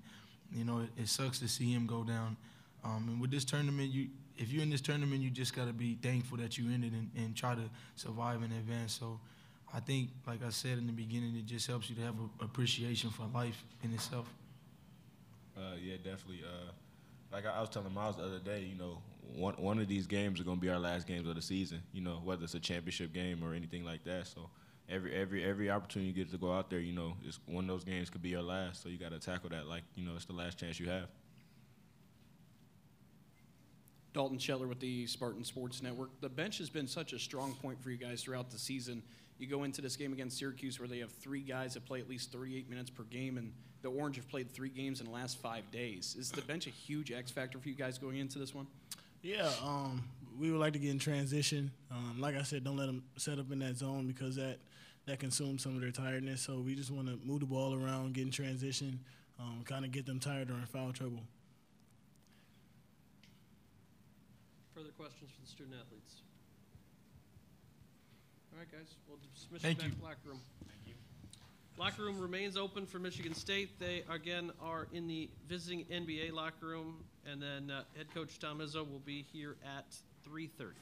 you know, it, it sucks to see him go down. Um, and with this tournament, you if you're in this tournament, you just got to be thankful that you're in it and, and, try to survive and advance. So I think, like I said in the beginning, it just helps you to have an appreciation for life in itself. Uh, yeah, definitely. Uh, like I, I was telling Miles the other day, you know, one one of these games are going to be our last games of the season. You know, whether it's a championship game or anything like that. So every every every opportunity you get to go out there, you know, it's one of those games could be your last. So you got to tackle that like you know it's the last chance you have. Dalton Schettler with the Spartan Sports Network. The bench has been such a strong point for you guys throughout the season. You go into this game against Syracuse where they have three guys that play at least 38 minutes per game, and the Orange have played three games in the last five days. Is the bench a huge X factor for you guys going into this one? Yeah, um, we would like to get in transition. Um, like I said, don't let them set up in that zone because that that consumes some of their tiredness. So we just want to move the ball around, get in transition, um, kind of get them tired or in foul trouble. Further questions for the student athletes? All right, guys. We'll dismiss Thank you back you. to locker room. Thank you. Locker room remains open for Michigan State. They again are in the visiting NBA locker room, and then uh, head coach Tom Izzo will be here at 3:30.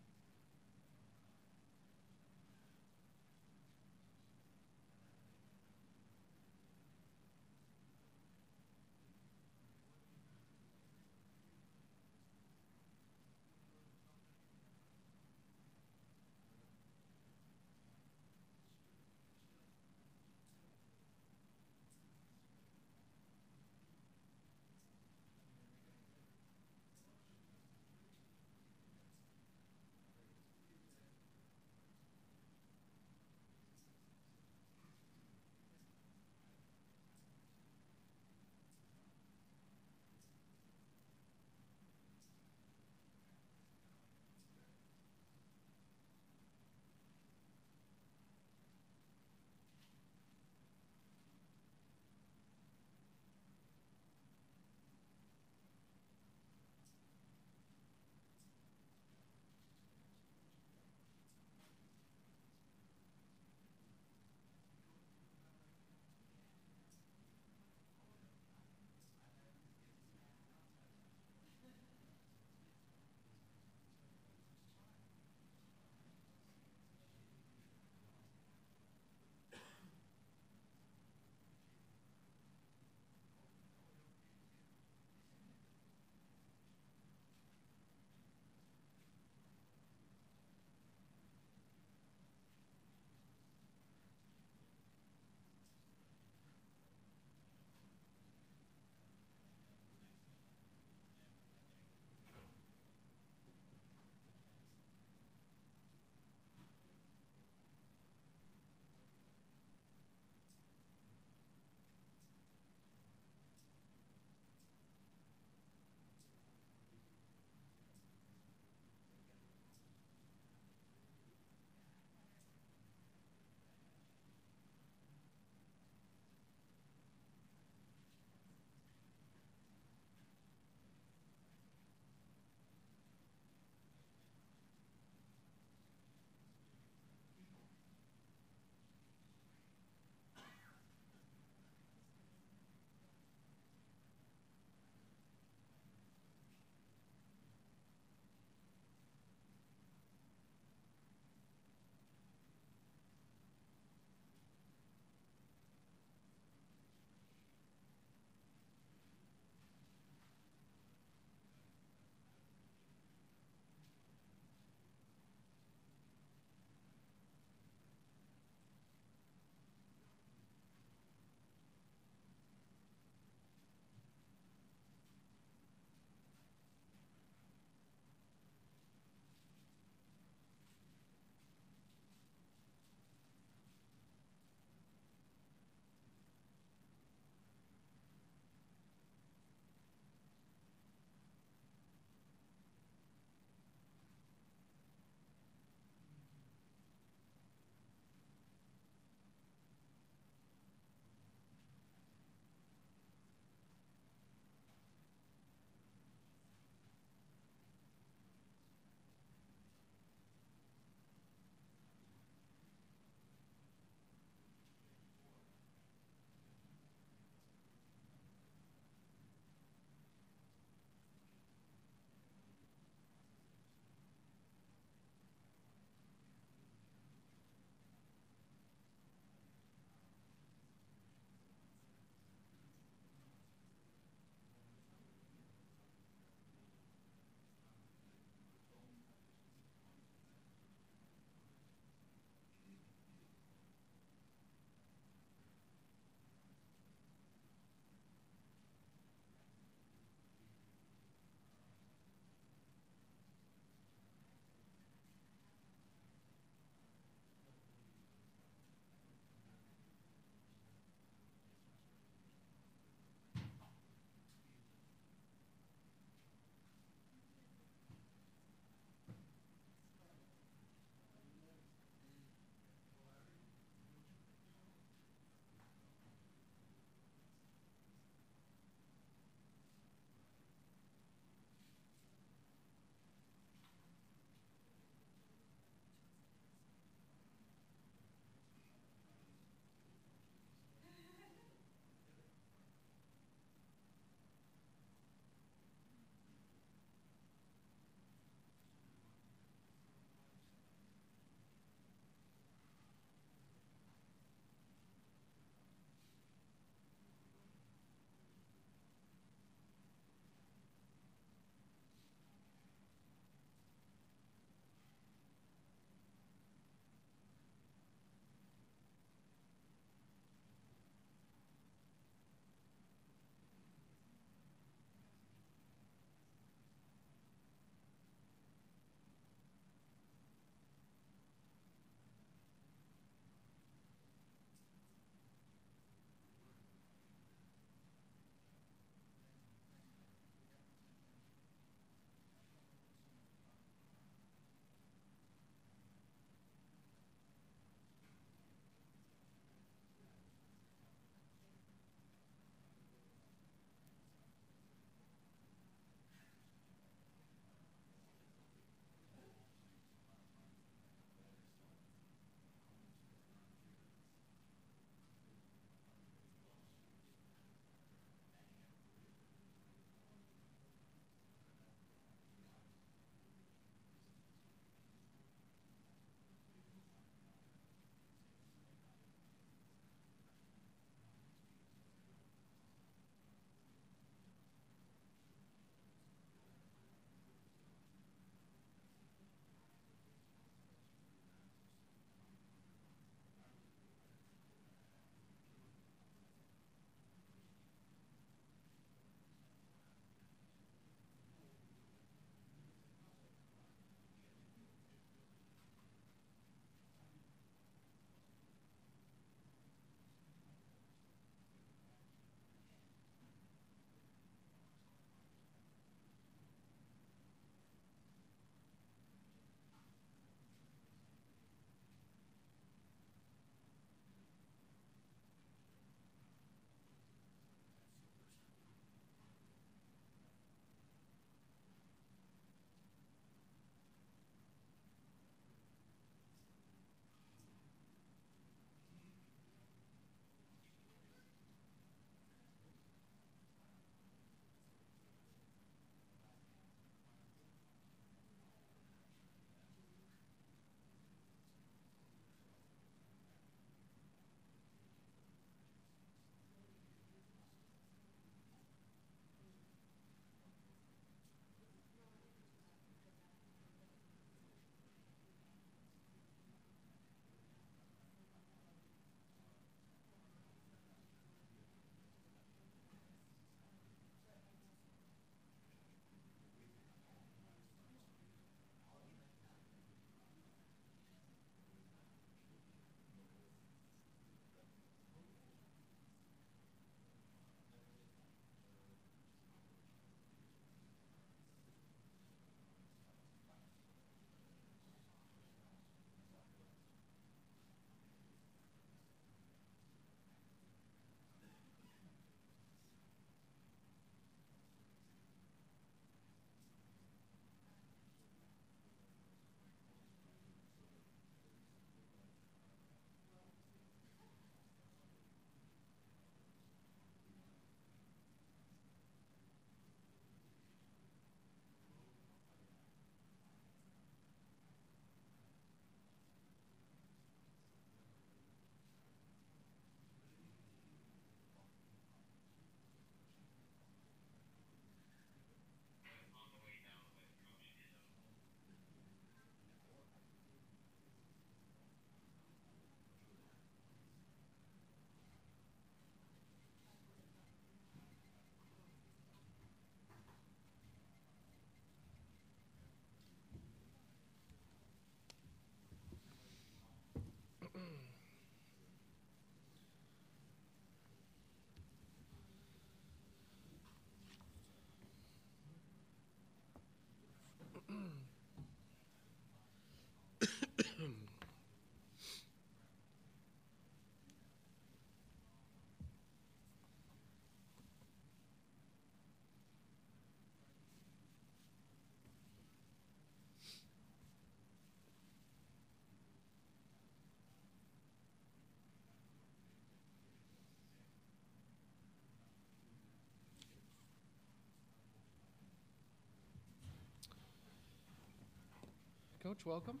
Coach, welcome.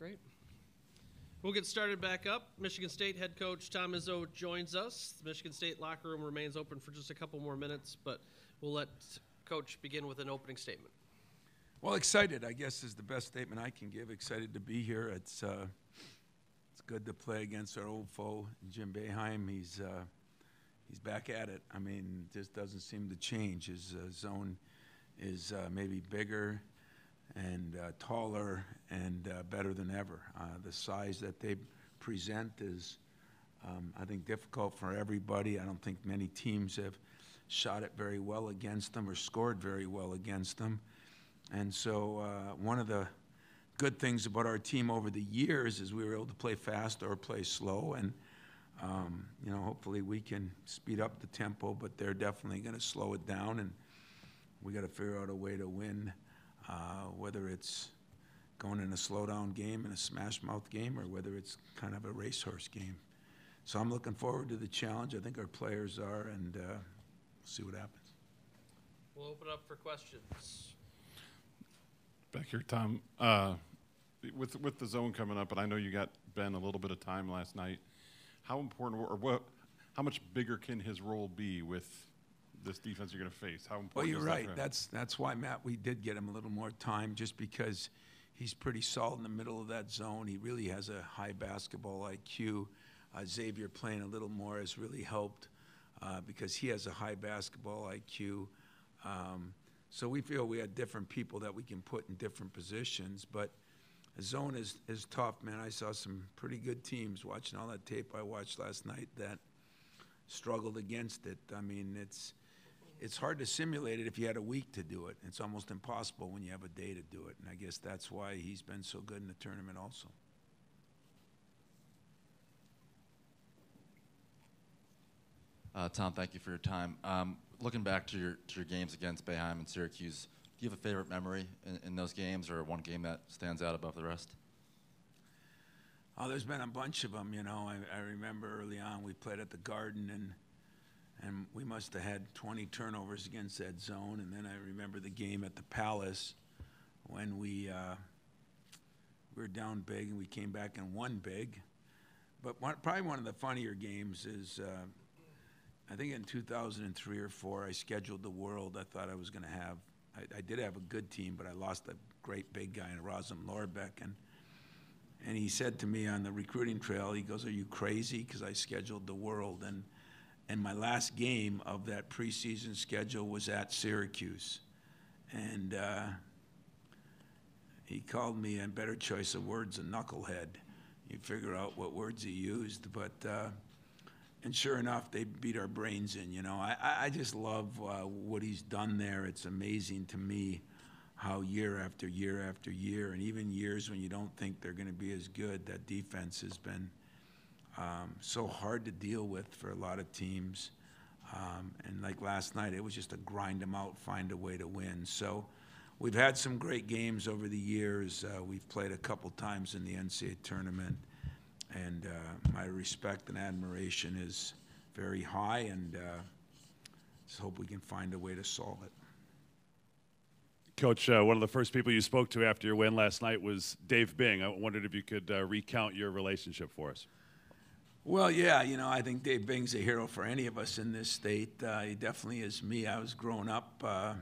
Great. We'll get started back up. Michigan State head coach Tom Izzo joins us. The Michigan State locker room remains open for just a couple more minutes, but we'll let Coach begin with an opening statement. Well, excited, I guess, is the best statement I can give. Excited to be here. It's uh, it's good to play against our old foe, Jim Boeheim. He's uh, he's back at it. I mean, just doesn't seem to change. His uh, zone is uh, maybe bigger and uh, taller and uh, better than ever. Uh, the size that they present is, um, I think, difficult for everybody. I don't think many teams have shot it very well against them or scored very well against them. And so, uh, one of the good things about our team over the years is we were able to play fast or play slow. And, um, you know, hopefully we can speed up the tempo, but they're definitely going to slow it down. And we got to figure out a way to win uh, whether it's going in a slowdown game and a smash mouth game or whether it's kind of a racehorse game. So I'm looking forward to the challenge. I think our players are, and uh, we'll see what happens. We'll open up for questions. Back here, Tom. Uh, with with the zone coming up, and I know you got Ben a little bit of time last night. How important, or what? How much bigger can his role be with this defense you're going to face? How important? Well, you're that right. for? That's that's why Matt. We did get him a little more time, just because he's pretty solid in the middle of that zone. He really has a high basketball IQ. Uh, Xavier playing a little more has really helped uh, because he has a high basketball IQ. Um, so we feel we had different people that we can put in different positions, but. The zone is, is tough, man. I saw some pretty good teams watching all that tape I watched last night that struggled against it. I mean, it's it's hard to simulate it if you had a week to do it. It's almost impossible when you have a day to do it. And I guess that's why he's been so good in the tournament also. Uh, Tom, thank you for your time. Um, looking back to your to your games against Boeheim and Syracuse, do you have a favorite memory in, in those games, or one game that stands out above the rest? Oh, there's been a bunch of them. You know, I, I remember early on we played at the Garden and and we must have had 20 turnovers against that zone. And then I remember the game at the Palace when we uh, we were down big and we came back and won big. But one, probably one of the funnier games is uh, I think in 2003 or four I scheduled the World. I thought I was going to have. I, I did have a good team, but I lost a great big guy in Erazem Lorbek and. And he said to me on the recruiting trail, he goes, "Are you crazy?" Because I scheduled the World, and and my last game of that preseason schedule was at Syracuse, and uh, he called me a better choice of words, a knucklehead. You figure out what words he used, but uh, and sure enough, they beat our brains in. You know, I I just love uh, what he's done there. It's amazing to me how year after year after year, and even years when you don't think they're going to be as good, that defense has been um, so hard to deal with for a lot of teams. Um, and like last night, it was just a grind them out, find a way to win. So we've had some great games over the years. Uh, we've played a couple times in the NCAA tournament, and uh, my respect and admiration is very high, and uh, just hope we can find a way to solve it. Coach, uh, one of the first people you spoke to after your win last night was Dave Bing. I wondered if you could uh, recount your relationship for us. Well, yeah, you know, I think Dave Bing's a hero for any of us in this state. Uh, he definitely is me. I was growing up, uh,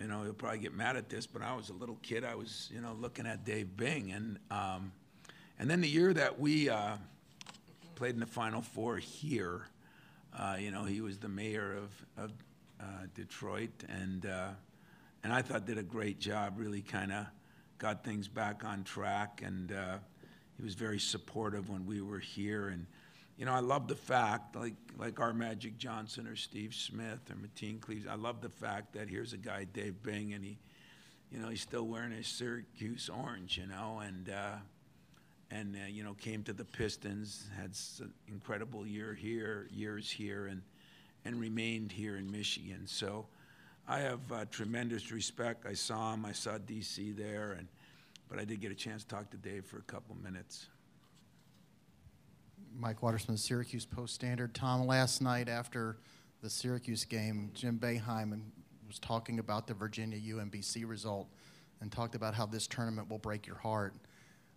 you know, he'll probably get mad at this, but I was a little kid. I was, you know, looking at Dave Bing, and um, and then the year that we uh, played in the Final Four here, uh, you know, he was the mayor of, of uh, Detroit, and uh, and I thought did a great job. Really, kind of got things back on track, and uh, he was very supportive when we were here. And you know, I love the fact, like like our Magic Johnson or Steve Smith or Mateen Cleaves. I love the fact that here's a guy, Dave Bing, and he you know, he's still wearing his Syracuse orange, you know, and uh, and uh, you know came to the Pistons, had an incredible year here, years here, and and remained here in Michigan. So I have uh, tremendous respect. I saw him, I saw DC there, and but I did get a chance to talk to Dave for a couple minutes. Mike Watersman, Syracuse Post Standard. Tom, last night after the Syracuse game, Jim Boeheim was talking about the Virginia UMBC result and talked about how this tournament will break your heart.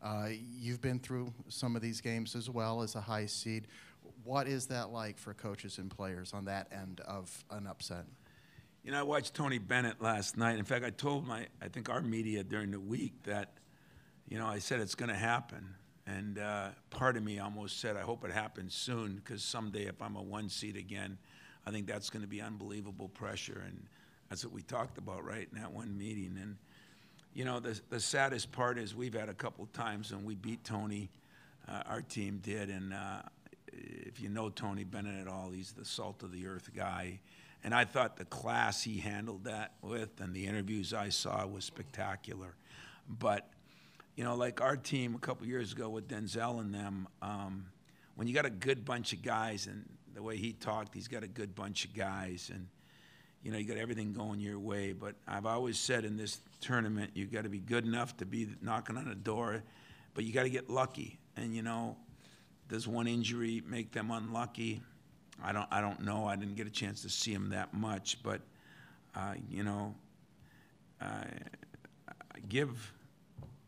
Uh, you've been through some of these games as well as a high seed. What is that like for coaches and players on that end of an upset? You know, I watched Tony Bennett last night. In fact, I told my, I think our media during the week that, you know, I said it's going to happen. And uh, part of me almost said, I hope it happens soon because someday if I'm a one seat again, I think that's going to be unbelievable pressure. And that's what we talked about, right, in that one meeting. And, you know, the, the saddest part is we've had a couple times when we beat Tony, uh, our team did. And uh, if you know Tony Bennett at all, he's the salt of the earth guy. And I thought the class he handled that with and the interviews I saw was spectacular. But you know, like our team a couple years ago with Denzel and them, um, when you got a good bunch of guys, and the way he talked, he's got a good bunch of guys, and you know, you got everything going your way. But I've always said in this tournament, you've got to be good enough to be knocking on a door, but you got to get lucky. And you know, does one injury make them unlucky? I don't. I don't know. I didn't get a chance to see him that much, but uh, you know, I give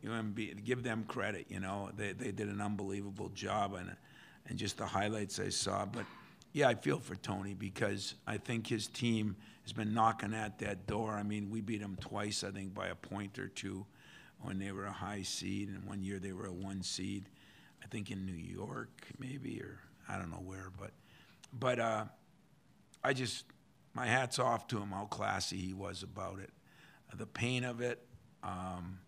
UMB, give them credit. You know, they, they did an unbelievable job, and and just the highlights I saw. But yeah, I feel for Tony because I think his team has been knocking at that door. I mean, we beat them twice, I think, by a point or two when they were a high seed, and one year they were a one seed. I think in New York, maybe, or I don't know where, but but uh, I just my hats off to him how classy he was about it. The pain of it. Um,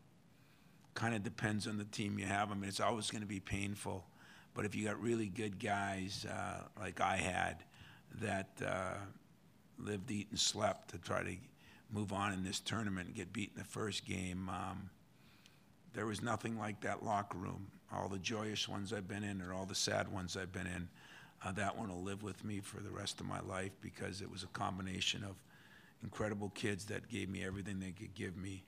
kind of depends on the team you have. I mean, it's always going to be painful. But if you got really good guys uh, like I had that uh, lived, eat, and slept to try to move on in this tournament and get beat in the first game, um, there was nothing like that locker room. All the joyous ones I've been in or all the sad ones I've been in, uh, that one will live with me for the rest of my life because it was a combination of incredible kids that gave me everything they could give me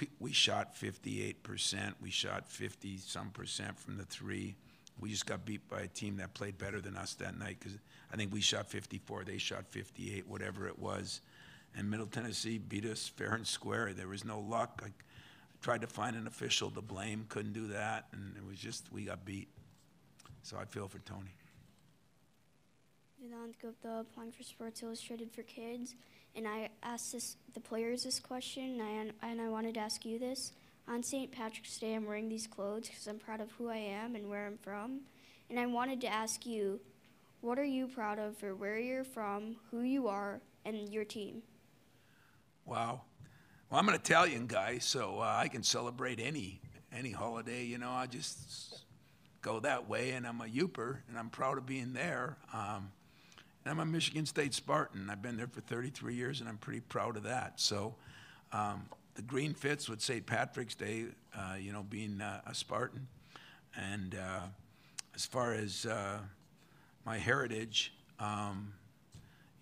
we, we shot 58%. We shot 50 some percent from the three. We just got beat by a team that played better than us that night because I think we shot 54, they shot 58, whatever it was. And Middle Tennessee beat us fair and square. There was no luck. I tried to find an official to blame, couldn't do that, and it was just we got beat. So I feel for Tony. Vedant Gupta, applying for Sports Illustrated for Kids and I asked this, the players this question, and I, and I wanted to ask you this. On St. Patrick's Day, I'm wearing these clothes because I'm proud of who I am and where I'm from. And I wanted to ask you, what are you proud of for where you're from, who you are, and your team? Wow. Well, I'm an Italian guy, so uh, I can celebrate any any holiday. You know, I just go that way, and I'm a Yooper, and I'm proud of being there. Um, I'm a Michigan State Spartan. I've been there for 33 years, and I'm pretty proud of that. So um, the green fits with St. Patrick's Day, uh, you know, being uh, a Spartan. And uh, as far as uh, my heritage, um,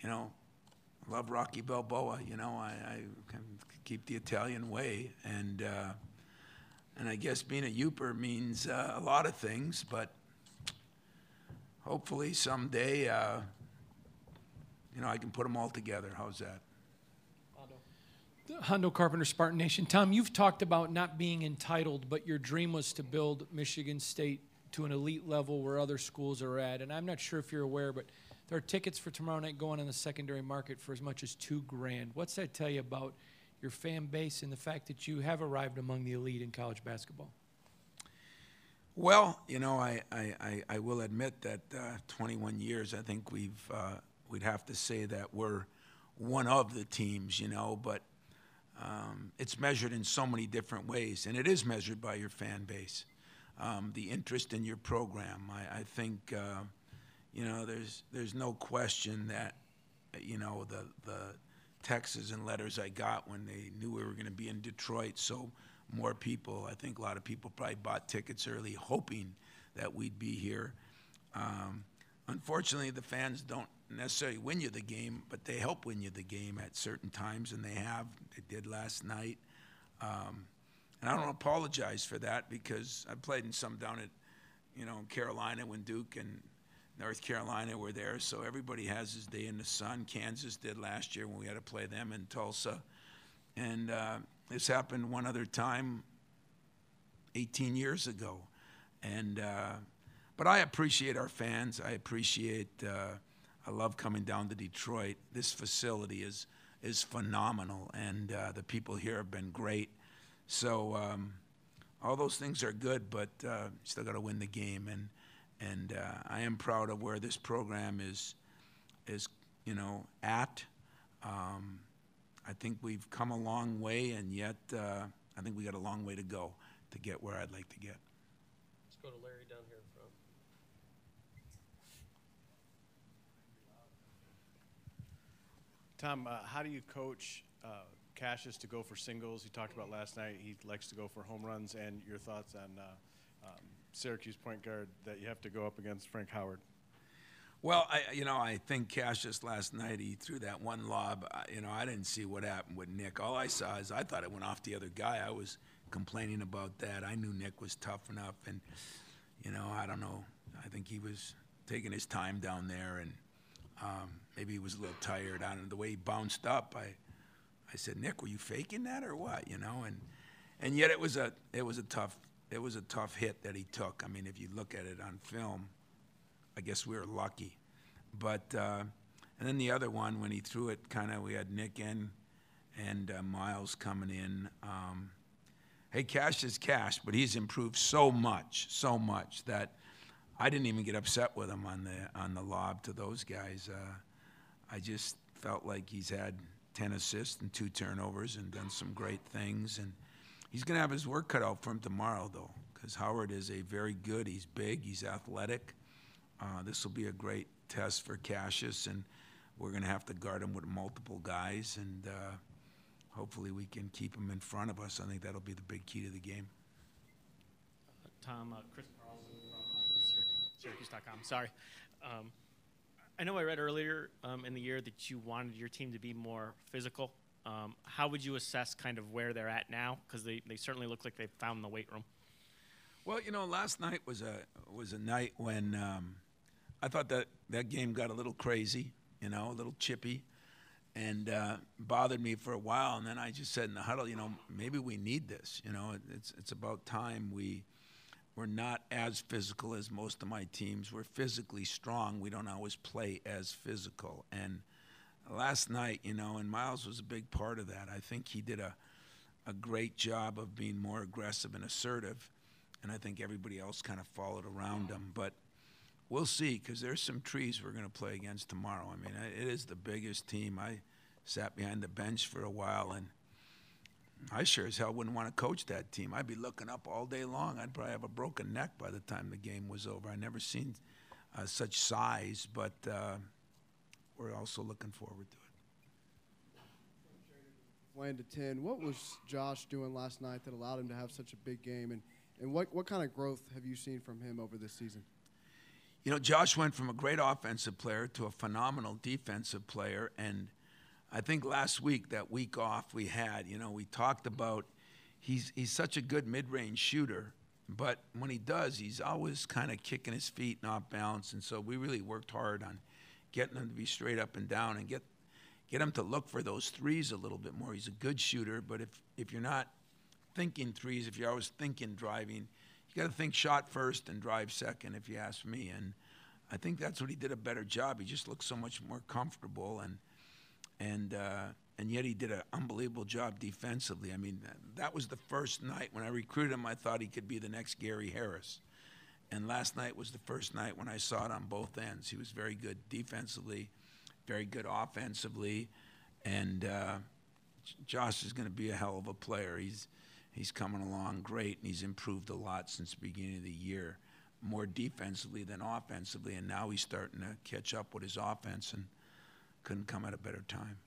you know, I love Rocky Balboa. You know, I, I keep the Italian way. And, uh, and I guess being a Yooper means uh, a lot of things, but hopefully someday you know, I can put them all together. How's that? Hondo Carpenter, Spartan Nation. Tom, you've talked about not being entitled, but your dream was to build Michigan State to an elite level where other schools are at. And I'm not sure if you're aware, but there are tickets for tomorrow night going on the secondary market for as much as two grand. What's that tell you about your fan base and the fact that you have arrived among the elite in college basketball? Well, you know, I, I, I will admit that uh, 21 years, I think we've uh, we'd have to say that we're one of the teams, you know, but um, it's measured in so many different ways, and it is measured by your fan base, um, the interest in your program. I, I think, uh, you know, there's there's no question that, you know, the the texts and letters I got when they knew we were going to be in Detroit. So more people, I think a lot of people probably bought tickets early, hoping that we'd be here. Um, unfortunately, the fans don't necessarily win you the game, but they help win you the game at certain times, and they have. They did last night. Um, and I don't apologize for that because I played in some down at, you know, Carolina when Duke and North Carolina were there. So everybody has his day in the sun. Kansas did last year when we had to play them in Tulsa. And uh, this happened one other time 18 years ago. And, uh, but I appreciate our fans. I appreciate, uh, I love coming down to Detroit. This facility is, is phenomenal, and uh, the people here have been great. So um, all those things are good, but uh, still got to win the game. And, and uh, I am proud of where this program is, is you know, at. Um, I think we've come a long way, and yet uh, I think we got a long way to go to get where I'd like to get. Let's go to Larry down here in front. Tom, uh, how do you coach uh, Cassius to go for singles? He talked about last night he likes to go for home runs, and your thoughts on uh, um, Syracuse point guard that you have to go up against Frank Howard. Well, I, you know, I think Cassius last night he threw that one lob. You know, I didn't see what happened with Nick. All I saw is I thought it went off the other guy. I was complaining about that. I knew Nick was tough enough, and you know, I don't know. I think he was taking his time down there, and um, maybe he was a little tired. I don't know the way he bounced up. I, I said, Nick, were you faking that or what? You know, and and yet it was a it was a tough it was a tough hit that he took. I mean, if you look at it on film I guess we were lucky. But uh, and then the other one when he threw it, kind of we had Nick in and uh, Miles coming in. Um, hey, Cash is Cash, but he's improved so much, so much that I didn't even get upset with him on the on the lob to those guys. Uh, I just felt like he's had 10 assists and two turnovers and done some great things. And he's going to have his work cut out for him tomorrow, though, because Howard is a very good. He's big. He's athletic. Uh, this will be a great test for Cassius, and we're going to have to guard him with multiple guys, and uh, hopefully we can keep him in front of us. I think that'll be the big key to the game. Tom, uh, Chris Carlson from uh, Syracuse.com. Sorry. Um, I know I read earlier um, in the year that you wanted your team to be more physical. Um, how would you assess kind of where they're at now? Because they, they certainly look like they've found the weight room. Well, you know, last night was a was a night when um, I thought that that game got a little crazy, you know, a little chippy, and uh, bothered me for a while. And then I just said in the huddle, you know, maybe we need this. You know, it's it's about time we we're not as physical as most of my teams. We're physically strong. We don't always play as physical. And last night, you know, and Miles was a big part of that. I think he did a a great job of being more aggressive and assertive, and I think everybody else kind of followed around him. But we'll see because there's some trees we're going to play against tomorrow. I mean, it is the biggest team. I sat behind the bench for a while, and I sure as hell wouldn't want to coach that team. I'd be looking up all day long. I'd probably have a broken neck by the time the game was over. I never seen uh, such size, but uh, we're also looking forward to it. Playing to 10, what was Josh doing last night that allowed him to have such a big game? And, and what, what kind of growth have you seen from him over this season? You know, Josh went from a great offensive player to a phenomenal defensive player. And I think last week, that week off we had, you know, we talked about he's, he's such a good mid range shooter. But when he does, he's always kind of kicking his feet and off balance. And so we really worked hard on getting him to be straight up and down and get, get him to look for those threes a little bit more. He's a good shooter, but if, if you're not thinking threes, if you're always thinking driving, you got to think shot first and drive second, if you ask me. And I think that's what he did a better job. He just looked so much more comfortable, and and uh, and yet he did an unbelievable job defensively. I mean, that was the first night when I recruited him. I thought he could be the next Gary Harris, and last night was the first night when I saw it on both ends. He was very good defensively, very good offensively, and uh, Josh is going to be a hell of a player. He's he's coming along great, and he's improved a lot since the beginning of the year, more defensively than offensively, and now he's starting to catch up with his offense, and couldn't come at a better time.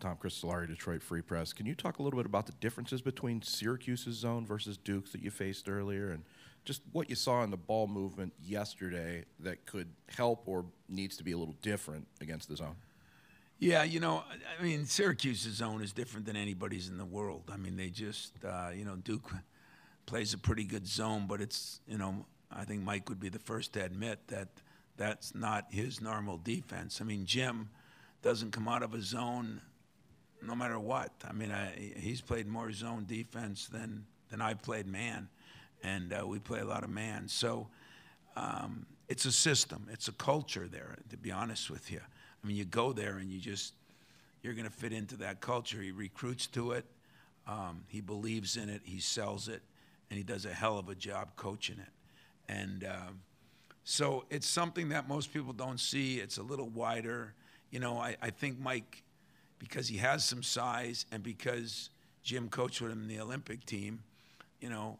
Tom Chris Solari, Detroit Free Press. Can you talk a little bit about the differences between Syracuse's zone versus Duke's that you faced earlier, and just what you saw in the ball movement yesterday that could help or needs to be a little different against the zone? Yeah, you know, I mean, Syracuse's zone is different than anybody's in the world. I mean, they just, uh, you know, Duke plays a pretty good zone, but it's, you know, I think Mike would be the first to admit that that's not his normal defense. I mean, Jim doesn't come out of a zone no matter what. I mean, I, he's played more zone defense than than I've played man, and uh, we play a lot of man. So um, it's a system, it's a culture there. To be honest with you, I mean, you go there and you just you're going to fit into that culture. He recruits to it, um, he believes in it, he sells it, and he does a hell of a job coaching it. And uh, so it's something that most people don't see. It's a little wider. You know, I, I think Mike, because he has some size and because Jim coached with him in the Olympic team, you know,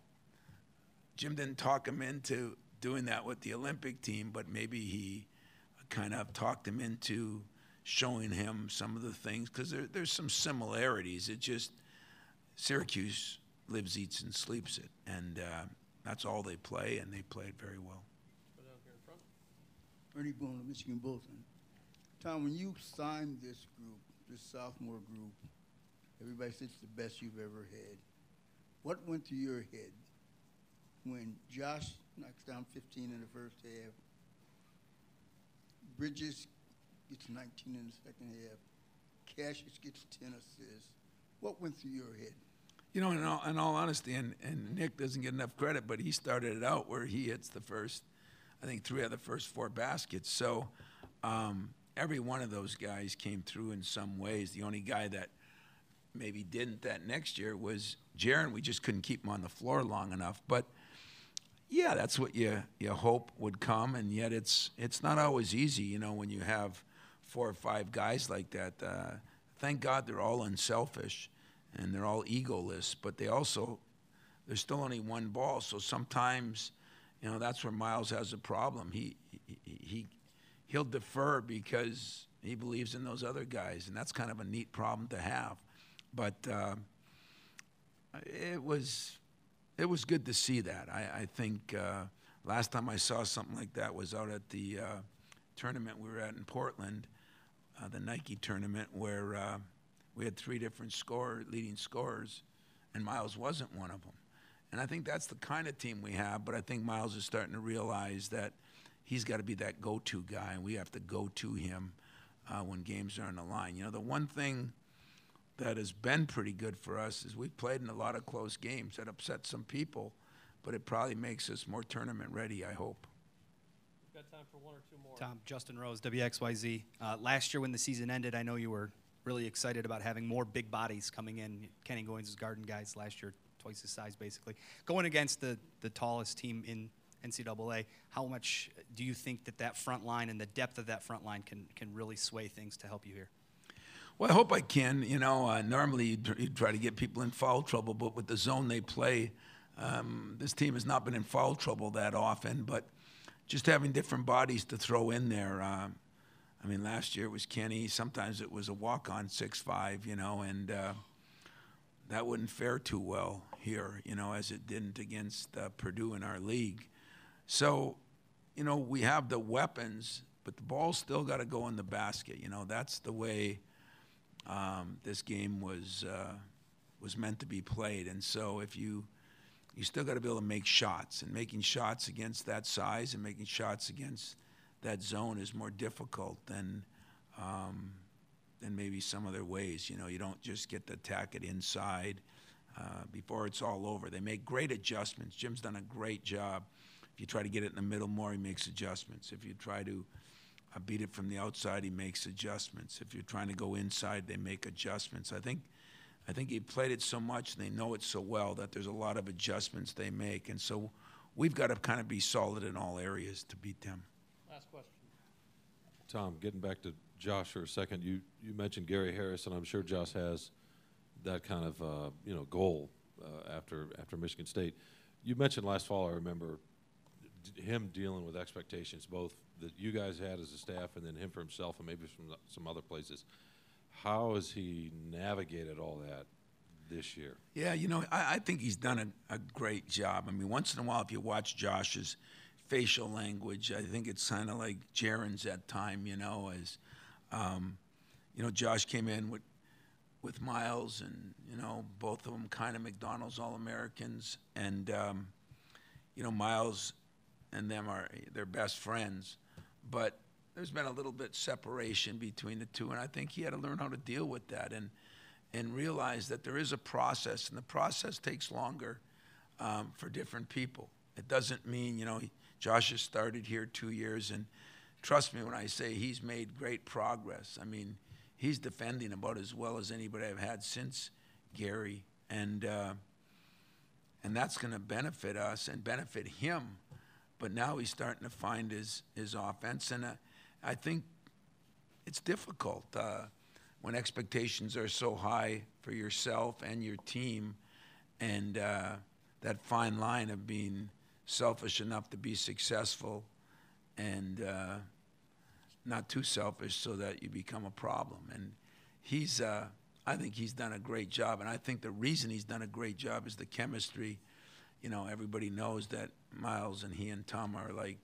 Jim didn't talk him into doing that with the Olympic team, but maybe he kind of talked him into showing him some of the things because there, there's some similarities. It just Syracuse lives, eats, and sleeps it, and uh, that's all they play, and they play it very well. Ernie Boone of Michigan Bulletin. Tom, when you signed this group, this sophomore group, everybody says it's the best you've ever had. What went through your head when Josh knocks down 15 in the first half, Bridges gets 19 in the second half, Cassius gets 10 assists? What went through your head? You know, in all, in all honesty, and, and Nick doesn't get enough credit, but he started it out where he hits the first, I think, three of the first four baskets. So um, every one of those guys came through in some ways. The only guy that maybe didn't that next year was Jaren. We just couldn't keep him on the floor long enough. But yeah, that's what you you hope would come, and yet it's it's not always easy. You know, when you have four or five guys like that. Uh, thank God they're all unselfish and they're all egoless, but they also there's still only one ball. So sometimes, you know, that's where Miles has a problem. He he, he he'll defer because he believes in those other guys, and that's kind of a neat problem to have. But uh, it was it was good to see that. I, I think uh, last time I saw something like that was out at the uh, tournament we were at in Portland, uh, the Nike tournament, where uh, we had three different score leading scorers, and Miles wasn't one of them. And I think that's the kind of team we have. But I think Miles is starting to realize that he's got to be that go-to guy, and we have to go to him uh, when games are on the line. You know, the one thing that has been pretty good for us is we've played in a lot of close games that upset some people, but it probably makes us more tournament ready. I hope. We've got time for one or two more. Tom, Justin Rose, WXYZ. Uh, last year when the season ended, I know you were really excited about having more big bodies coming in. Kenny Goins' Garden guys last year, twice his size basically. Going against the, the tallest team in NCAA, how much do you think that that front line and the depth of that front line can, can really sway things to help you here? Well, I hope I can. You know, uh, normally you tr- you try to get people in foul trouble, but with the zone they play, um, this team has not been in foul trouble that often. But just having different bodies to throw in there. Uh, I mean, last year it was Kenny. Sometimes it was a walk-on six-five, you know, and uh, that wouldn't fare too well here, you know, as it didn't against uh, Purdue in our league. So, you know, we have the weapons, but the ball's still got to go in the basket. You know, that's the way um, this game was uh, was meant to be played. And so, if you you still got to be able to make shots, and making shots against that size and making shots against that zone is more difficult than um, than maybe some other ways. You know, you don't just get to attack it inside uh, before it's all over. They make great adjustments. Jim's done a great job. If you try to get it in the middle more, he makes adjustments. If you try to uh, beat it from the outside, he makes adjustments. If you're trying to go inside, they make adjustments. I think, I think he played it so much and they know it so well that there's a lot of adjustments they make, and so we've got to kind of be solid in all areas to beat them. Last question. Tom, getting back to Josh for a second, you, you mentioned Gary Harris, and I'm sure Josh has that kind of uh, you know goal uh, after after Michigan State. You mentioned last fall, I remember him dealing with expectations, both that you guys had as a staff, and then him for himself, and maybe from some other places. How has he navigated all that this year? Yeah, you know, I, I think he's done a, a great job. I mean, once in a while, if you watch Josh's facial language, I think it's kind of like Jaren's at time, you know, as, um, you know, Josh came in with, with Miles and, you know, both of them kind of McDonald's All-Americans. And, um, you know, Miles and them are, they're best friends. But there's been a little bit separation between the two, and I think he had to learn how to deal with that and and realize that there is a process, and the process takes longer um, for different people. It doesn't mean you know Josh has started here two years, and trust me when I say he's made great progress. I mean, he's defending about as well as anybody I've had since Gary, and uh, and that's going to benefit us and benefit him. But now he's starting to find his his offense, and. Uh, I think it's difficult uh, when expectations are so high for yourself and your team, and uh, that fine line of being selfish enough to be successful and uh, not too selfish so that you become a problem. And he's, uh, I think he's done a great job, and I think the reason he's done a great job is the chemistry. You know, everybody knows that Miles and he and Tom are like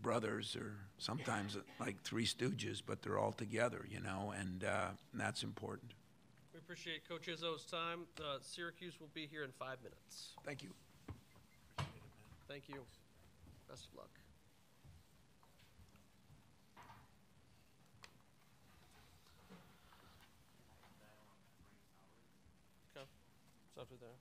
brothers or sometimes like three stooges, but they're all together, you know, and, uh, and that's important. We appreciate Coach Izzo's time. Uh, Syracuse will be here in five minutes. Thank you. Thank you. Best of luck. Okay. To there.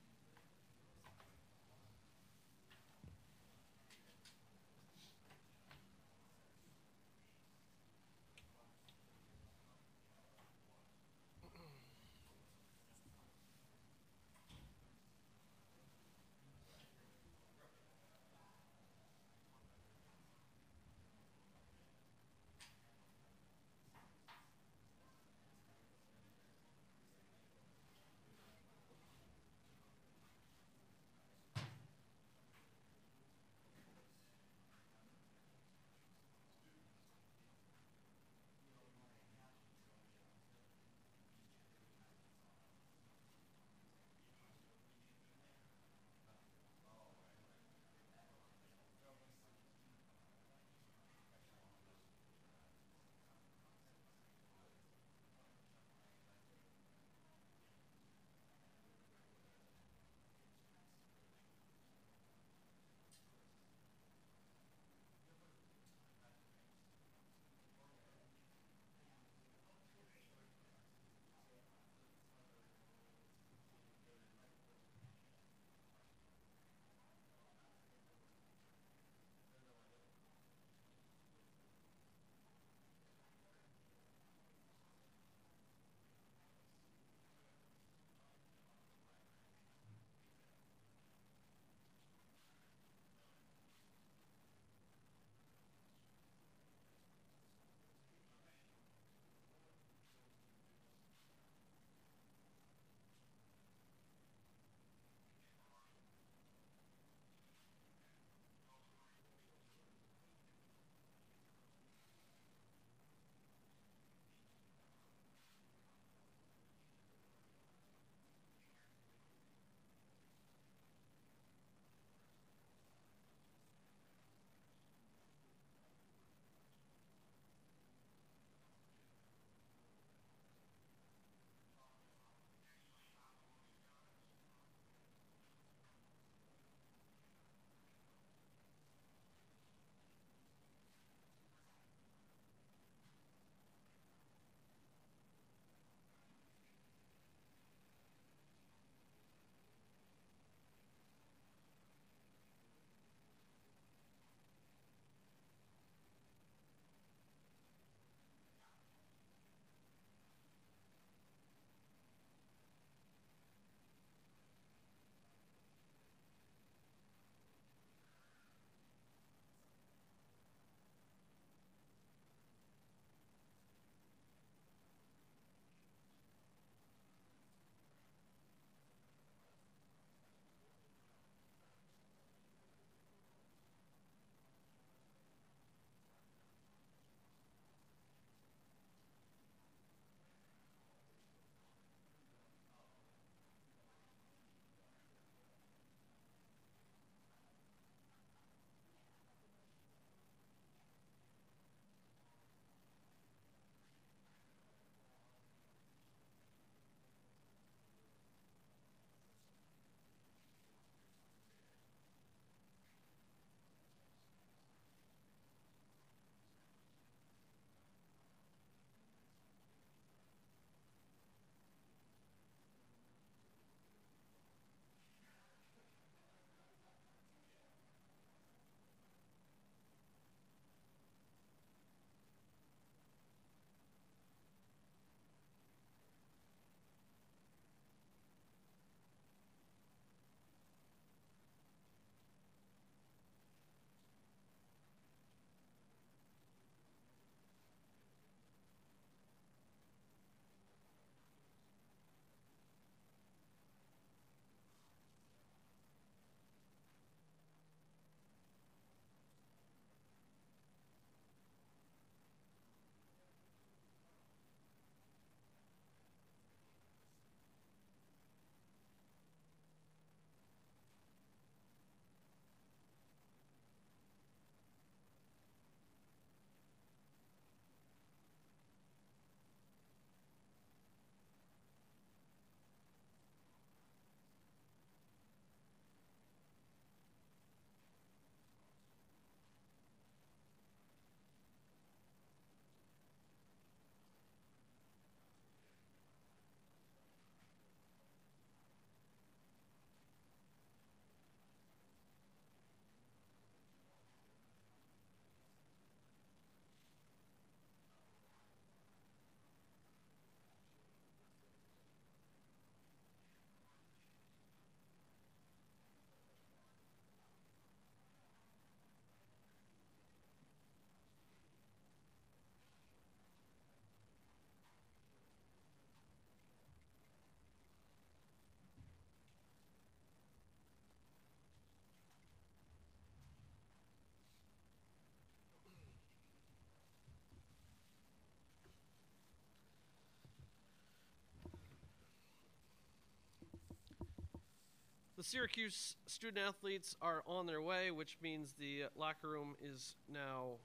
The Syracuse student athletes are on their way, which means the locker room is now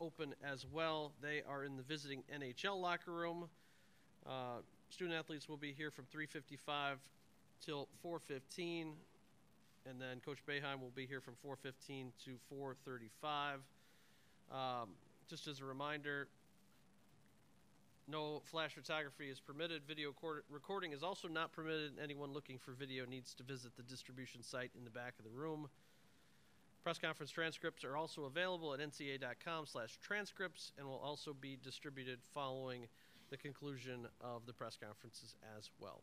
open as well. They are in the visiting NHL locker room. Uh, student athletes will be here from 3:55 till 4:15, and then Coach Boeheim will be here from 4:15 to 4:35. Um, just as a reminder, no flash photography is permitted. Video cord- recording is also not permitted. Anyone looking for video needs to visit the distribution site in the back of the room. Press conference transcripts are also available at ncaa.com slash transcripts and will also be distributed following the conclusion of the press conferences as well.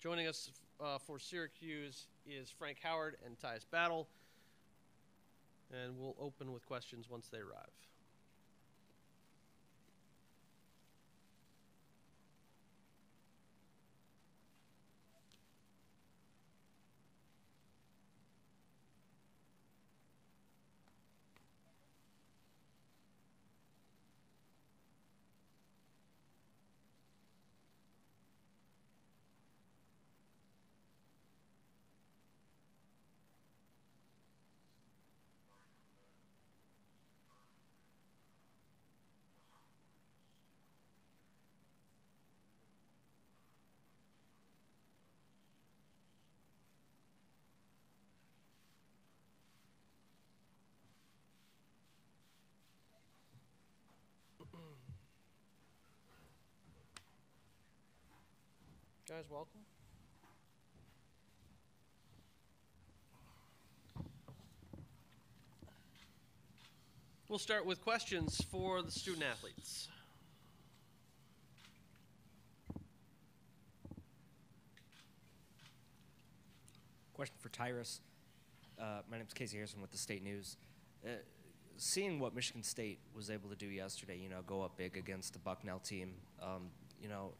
Joining us uh, for Syracuse is Frank Howard and Tyus Battle, and we'll open with questions once they arrive. Guys, welcome. We'll start with questions for the student athletes. Question for Tyus. Uh, my name is Casey Harrison with the State News. Uh, seeing what Michigan State was able to do yesterday, you know, go up big against the Bucknell team, um, you know,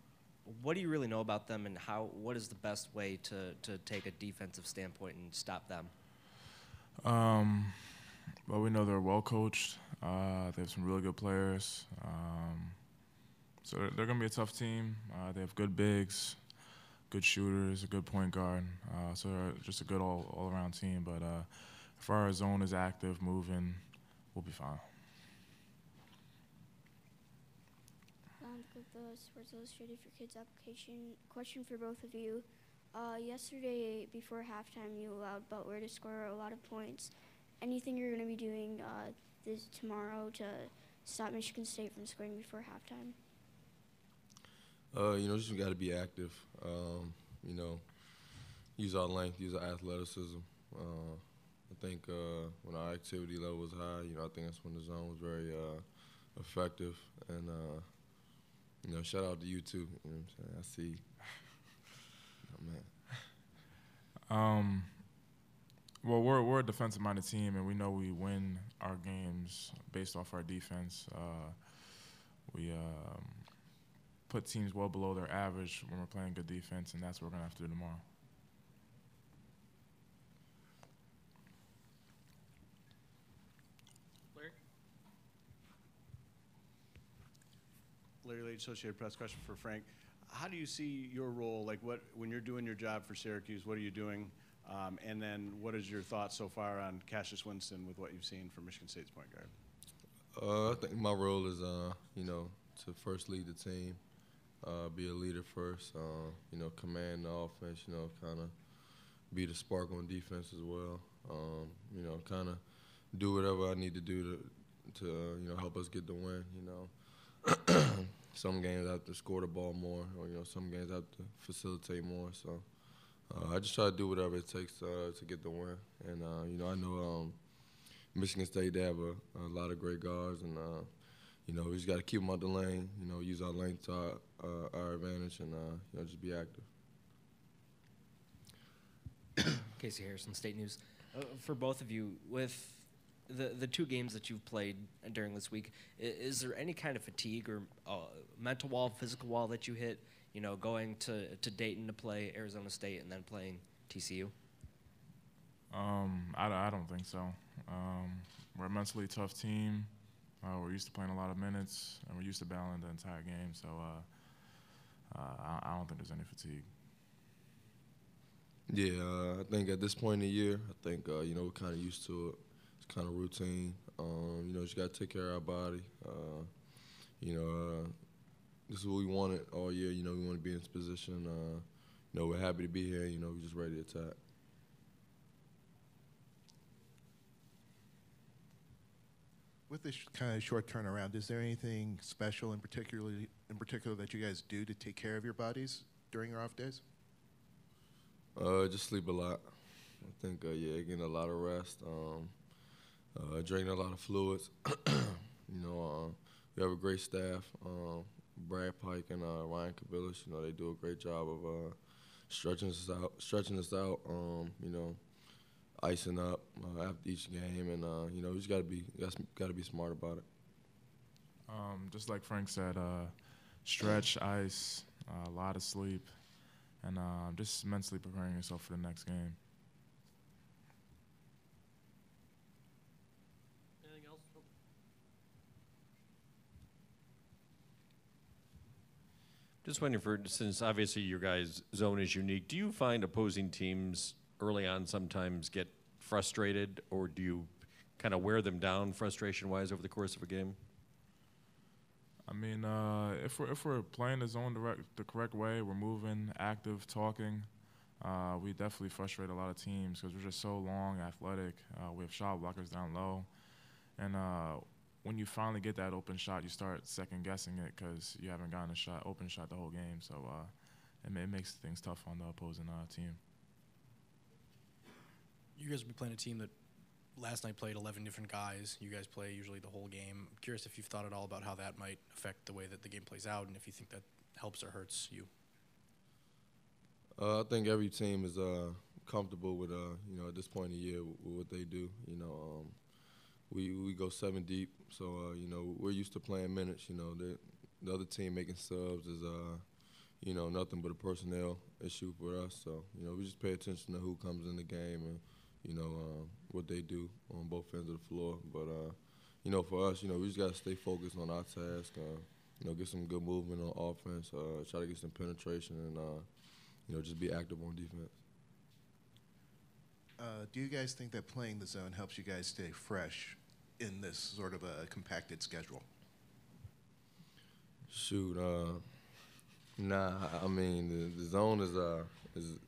what do you really know about them, and how? What is the best way to to take a defensive standpoint and stop them? Um, well, we know they're well coached. Uh, they have some really good players. Um, so they're, they're going to be a tough team. Uh, they have good bigs, good shooters, a good point guard. Uh, so they're just a good all, all around team. But uh, if our zone is active, moving, we'll be fine. with the Sports Illustrated for Kids application. Question for both of you. Uh, yesterday, before halftime, you allowed Butler to score a lot of points. Anything you're going to be doing uh, this tomorrow to stop Michigan State from scoring before halftime? Uh, you know, just got to be active. Um, you know, use our length, use our athleticism. Uh, I think uh, when our activity level was high, you know, I think that's when the zone was very uh, effective. And uh, you know, shout out to you too. You know what I'm saying? I see. Oh man. Um, well, we're we're a defensive-minded team, and we know we win our games based off our defense. Uh, we um, put teams well below their average when we're playing good defense, and that's what we're gonna have to do tomorrow. Larry Leach, Associated Press question for Frank. How do you see your role, like what, when you're doing your job for Syracuse, what are you doing? Um, and then what is your thoughts so far on Cassius Winston with what you've seen from Michigan State's point guard? Uh, I think my role is, uh, you know, to first lead the team, uh, be a leader first, uh, you know, command the offense, you know, kind of be the spark on defense as well. Um, you know, kind of do whatever I need to do to, to uh, you know, help us get the win. You know, some games I have to score the ball more, or you know, some games I have to facilitate more. So uh, I just try to do whatever it takes uh, to get the win. And uh, you know, I know um, Michigan State they have a, a lot of great guards, and uh, you know, we just got to keep them out the lane. You know, use our length to our, uh, our advantage, and uh, you know, just be active. Casey Harrison, State News. For both of you, with the the two games that you've played during this week, i- is there any kind of fatigue or uh, mental wall, physical wall that you hit? You know, going to to Dayton to play Arizona State and then playing TCU. Um, I, don't- I don't think so. Um, we're a mentally tough team. Uh, we're used to playing a lot of minutes, and we're used to battling the entire game. So uh, uh, I, I don't think there's any fatigue. Yeah, uh, I think at this point in the year, I think uh, you know we're kind of used to it. Kind of routine. Um, you know, just got to take care of our body. Uh, you know, uh, this is what we wanted all year. You know, we want to be in this position. Uh, you know, we're happy to be here. You know, we're just ready to attack. With this kind of short turnaround, is there anything special in particularly in particular that you guys do to take care of your bodies during your off days? Uh, just sleep a lot. I think uh, yeah, getting a lot of rest. Um, uh, drinking a lot of fluids. you know, uh, we have a great staff. Um, Brad Pike and uh, Ryan Kabilis, you know, they do a great job of uh, stretching us out. Stretching us out. Um, you know, icing up uh, after each game, and uh, you know, we just got to be got to be smart about it. Um, just like Frank said, uh, stretch, ice, a lot of sleep, and uh, just mentally preparing yourself for the next game. Just wondering for since obviously your guys' zone is unique, do you find opposing teams early on sometimes get frustrated, or do you kind of wear them down frustration-wise over the course of a game? I mean, uh, if we're if we're playing the zone direct, the correct way, we're moving, active, talking. Uh, we definitely frustrate a lot of teams because we're just so long, athletic. Uh, we have shot blockers down low, and uh, when you finally get that open shot, you start second guessing it because you haven't gotten a shot, open shot the whole game. So uh, it, it, makes things tough on the opposing uh, team. You guys will be playing a team that last night played 11 different guys. You guys play usually the whole game. I'm curious if you've thought at all about how that might affect the way that the game plays out, and if you think that helps or hurts you. Uh, I think every team is uh, comfortable with, uh, you know, at this point in the year, with, with what they do. You know, um, we we go seven deep, so uh, you know we're used to playing minutes. You know, the the other team making subs is, uh, you know, nothing but a personnel issue for us. So you know, we just pay attention to who comes in the game and you know uh, what they do on both ends of the floor. But uh, you know, for us, you know, we just got to stay focused on our task. Uh, you know, get some good movement on offense. Uh, try to get some penetration and uh, you know just be active on defense. Uh, do you guys think that playing the zone helps you guys stay fresh in this sort of a compacted schedule? Shoot, uh, nah. I mean, the, the zone is uh is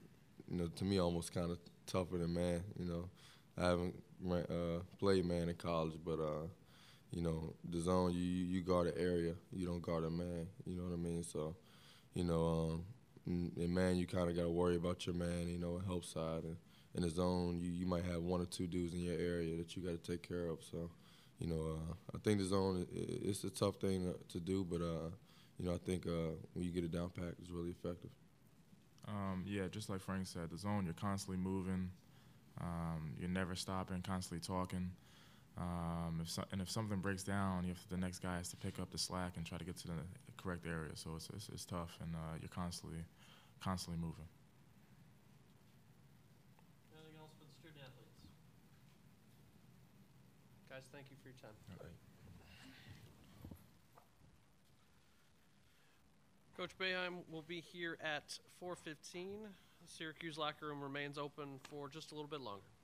you know to me almost kind of tougher than man. You know, I haven't uh, played man in college, but uh, you know, the zone you you guard an area, you don't guard a man. You know what I mean? So, you know, um, in man you kind of got to worry about your man. You know, help side and in the zone, you, you might have one or two dudes in your area that you got to take care of. So, you know, uh, I think the zone it's a tough thing to do, but uh, you know, I think uh, when you get it down packed, it's really effective. Um, yeah, just like Frank said, the zone you're constantly moving, um, you're never stopping, constantly talking. Um, if so, and if something breaks down, you have, the next guy has to pick up the slack and try to get to the correct area. So it's it's, it's tough, and uh, you're constantly constantly moving. Guys, thank you for your time. Coach Boeheim will be here at 4:15. Syracuse locker room remains open for just a little bit longer.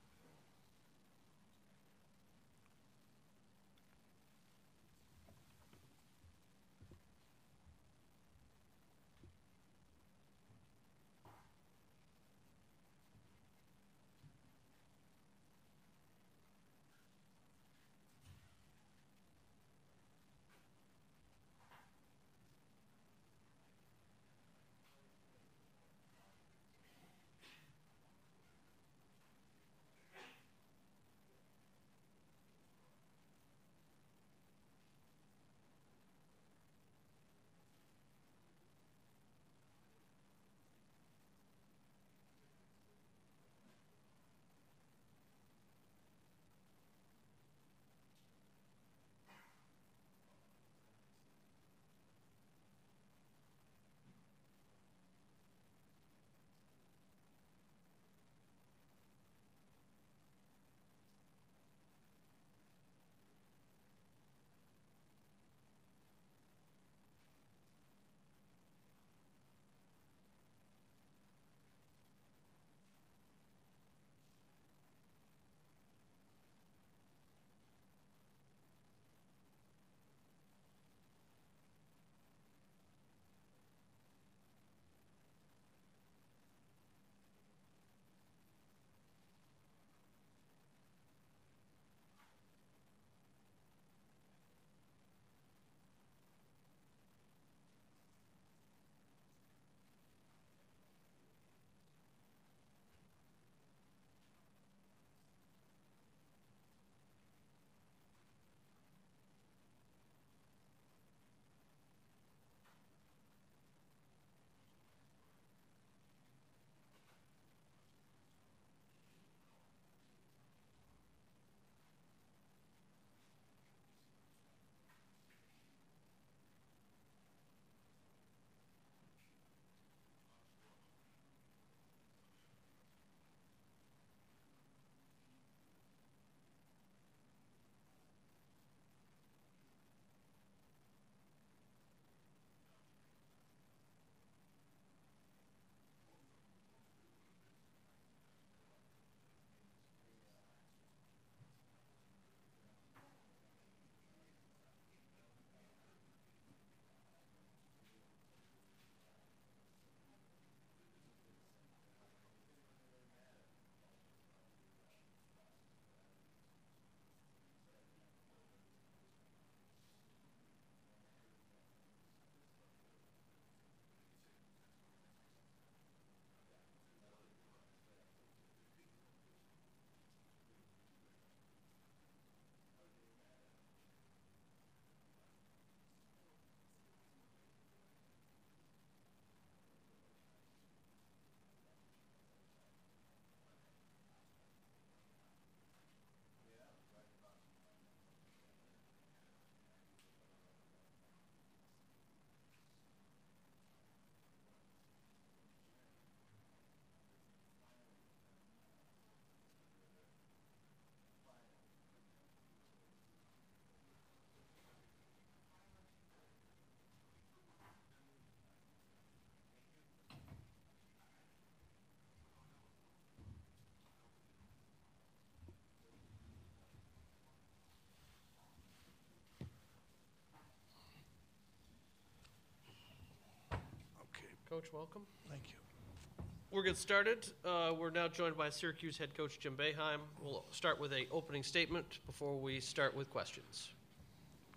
Coach, welcome. Thank you. We'll get started. Uh, we're now joined by Syracuse head coach Jim Boeheim. We'll start with a opening statement before we start with questions.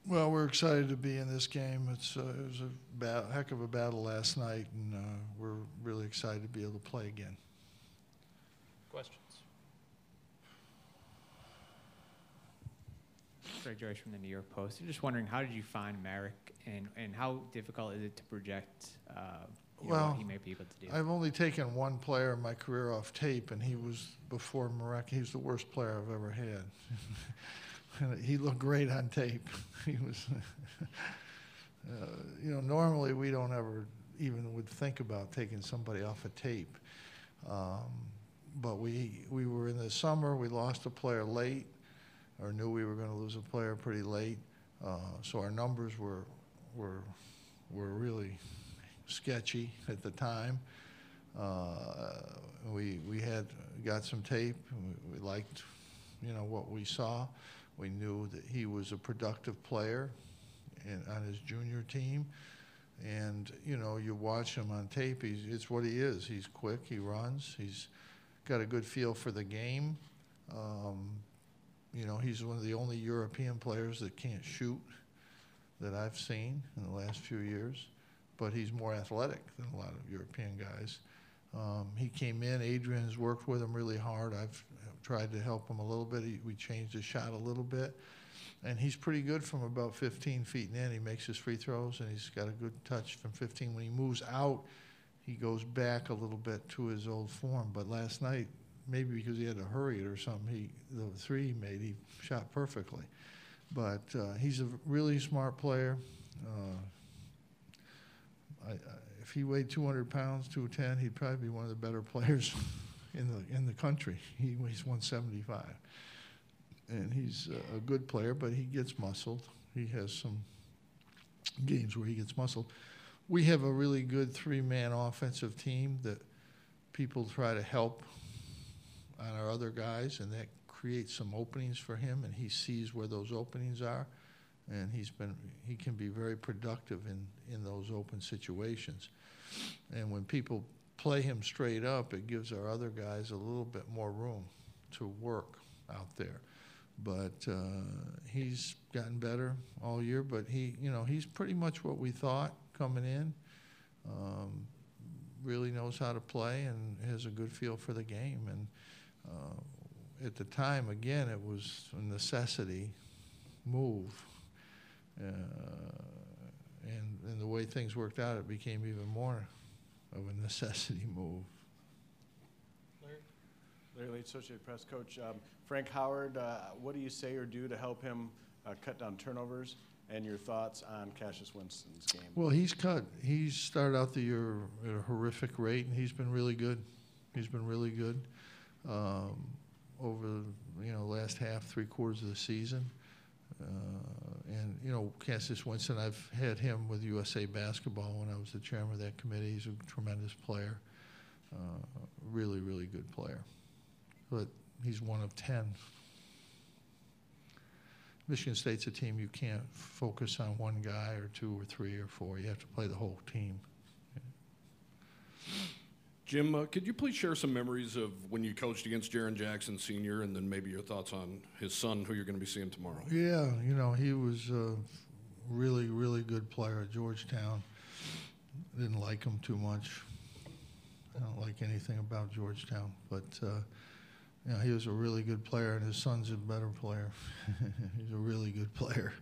Well, we're excited to be in this game. It's uh, it was a ba- heck of a battle last night, and uh, we're really excited to be able to play again. Questions? Greg Joyce from the New York Post. I'm just wondering, how did you find Marek, and, and how difficult is it to project uh, you know, well, what he may be able to do? I've only taken one player in my career off tape, and he was before Marek. He was the worst player I've ever had. and he looked great on tape. he was, uh, you know, normally we don't ever even would think about taking somebody off a tape. Um, but we we were in the summer. We lost a player late, or knew we were going to lose a player pretty late. Uh, so our numbers were were were really sketchy at the time. Uh, we we had got some tape. We, we liked, you know, what we saw. We knew that he was a productive player in, on his junior team. And, you know, you watch him on tape, he's, it's what he is. He's quick, he runs, he's got a good feel for the game. Um, you know, he's one of the only European players that can't shoot that I've seen in the last few years, but he's more athletic than a lot of European guys. Um, he came in, Adrian's worked with him really hard. I've tried to help him a little bit. He, we changed his shot a little bit. And he's pretty good from about 15 feet in. He makes his free throws, and he's got a good touch from 15. When he moves out, he goes back a little bit to his old form. But last night, maybe because he had to hurry it or something, he the three he made, he shot perfectly. But uh, he's a really smart player. Uh, I, I, if he weighed 200 pounds, 210, he'd probably be one of the better players in the in the country. He weighs 175, and he's a good player, but he gets muscled. He has some games where he gets muscled. We have a really good three-man offensive team that people try to help on our other guys, and that creates some openings for him, and he sees where those openings are, and he's been he can be very productive in in those open situations. And when people play him straight up, it gives our other guys a little bit more room to work out there. But uh, he's gotten better all year. But he, you know, he's pretty much what we thought coming in. Um, really knows how to play and has a good feel for the game. And uh, at the time, again, it was a necessity move. Uh, and, and the way things worked out, it became even more of a necessity move. Larry? Larry Leach, Associated Press Coach. Um, Frank Howard, uh, what do you say or do to help him uh, cut down turnovers? And your thoughts on Cassius Winston's game? Well, he's cut. He's started out the year at a horrific rate, and he's been really good. He's been really good um, over you know last half, three quarters of the season. Uh, and you know, Cassius Winston, I've had him with USA Basketball when I was the chairman of that committee. He's a tremendous player, uh, really, really good player. But he's one of ten. Michigan State's a team you can't focus on one guy or two or three or four. You have to play the whole team. Jim, uh, could you please share some memories of when you coached against Jaren Jackson Sr., and then maybe your thoughts on his son, who you're going to be seeing tomorrow? Yeah, you know, he was a really, really good player at Georgetown. Didn't like him too much. I don't like anything about Georgetown, but uh, you know, he was a really good player, and his son's a better player. He's a really good player.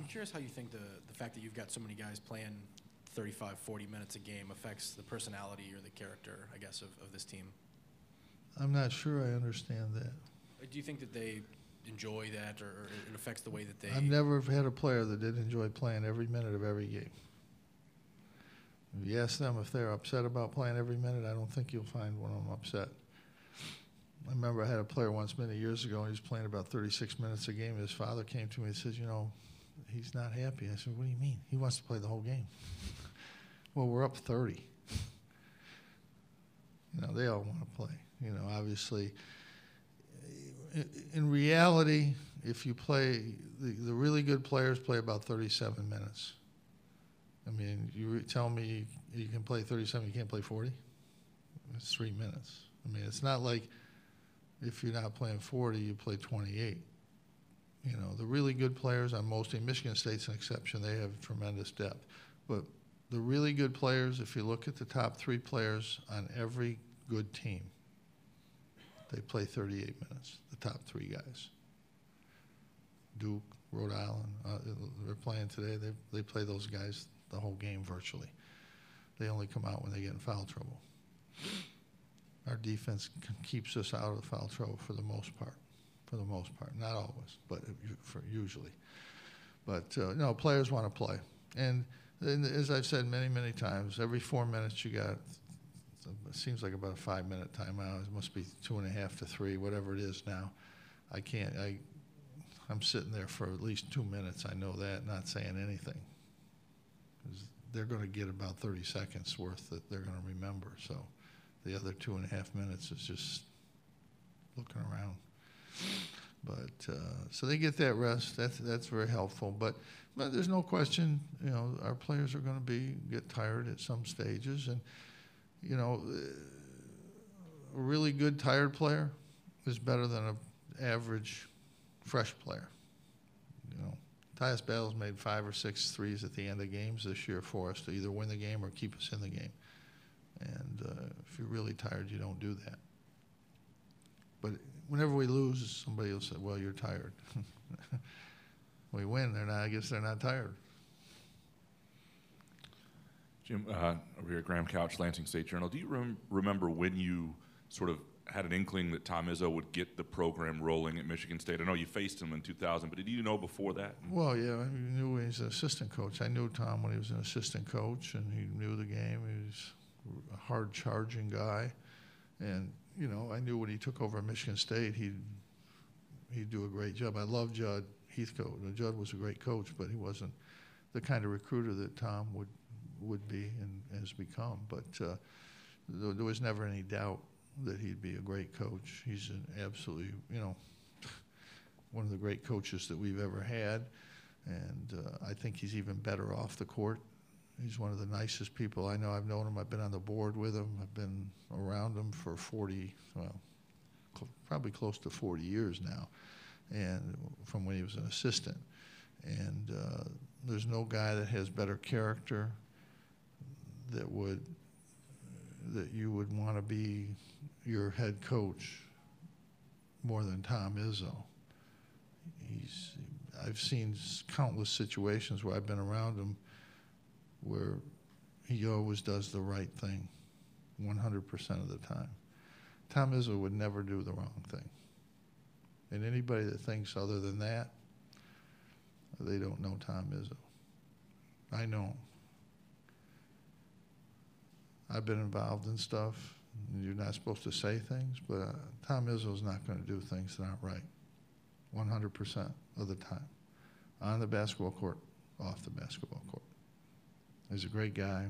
I'm curious how you think the, the fact that you've got so many guys playing 35, 40 minutes a game affects the personality or the character, I guess, of, of this team. I'm not sure I understand that. Uh, do you think that they enjoy that or, or it affects the way that they. I've never had a player that didn't enjoy playing every minute of every game. If you ask them if they're upset about playing every minute, I don't think you'll find one of them upset. I remember I had a player once many years ago, and he was playing about 36 minutes a game. His father came to me and says, You know, he's not happy. I said, What do you mean? He wants to play the whole game. well, we're up 30. you know, they all want to play. You know, obviously, in reality, if you play, the, the really good players play about 37 minutes. I mean, you tell me you can play 37, you can't play 40? It's three minutes. I mean, it's not like if you're not playing 40, you play 28. You know, the really good players on most teams, Michigan State's an exception, they have tremendous depth. But the really good players, if you look at the top three players on every good team, they play 38 minutes, the top three guys. Duke, Rhode Island, uh, they're playing today. They, they play those guys the whole game virtually. They only come out when they get in foul trouble. Our defense keeps us out of foul trouble for the most part, for the most part. Not always, but for usually. But uh, no, players want to play, and, and as I've said many, many times, every four minutes you got. It seems like about a five-minute timeout. It must be two and a half to three, whatever it is now. I can't. I I'm sitting there for at least two minutes. I know that, not saying anything. they're going to get about 30 seconds worth that they're going to remember. So the other two and a half minutes is just looking around. But uh, so they get that rest. That's that's very helpful. But but there's no question. You know, our players are going to be get tired at some stages, and you know, a really good tired player is better than an average fresh player. You know, Tyus Battle's made five or six threes at the end of games this year for us to either win the game or keep us in the game. And uh, if you're really tired, you don't do that. But whenever we lose, somebody will say, "Well, you're tired." we win, they're not. I guess they're not tired. Jim, uh, over here, Graham Couch, Lansing State Journal. Do you rem- remember when you sort of had an inkling that Tom Izzo would get the program rolling at Michigan State? I know you faced him in 2000, but did you know before that? Well, yeah, I knew he was an assistant coach. I knew Tom when he was an assistant coach, and he knew the game. He was a hard charging guy, and you know, I knew when he took over Michigan State, he'd he'd do a great job. I love Judd Heathcote. Now, Judd was a great coach, but he wasn't the kind of recruiter that Tom would would be and has become. But uh, there, there was never any doubt that he'd be a great coach. He's an absolutely, you know, one of the great coaches that we've ever had, and uh, I think he's even better off the court. He's one of the nicest people I know. I've known him. I've been on the board with him. I've been around him for 40, well, cl- probably close to 40 years now, and from when he was an assistant. And uh, there's no guy that has better character that would that you would want to be your head coach more than Tom Izzo. He's I've seen countless situations where I've been around him where he always does the right thing 100% of the time. Tom Izzo would never do the wrong thing. And anybody that thinks other than that, they don't know Tom Izzo. I know him. I've been involved in stuff. You're not supposed to say things, but uh, Tom Izzo's not going to do things that aren't right 100% of the time. On the basketball court, off the basketball court. He's a great guy.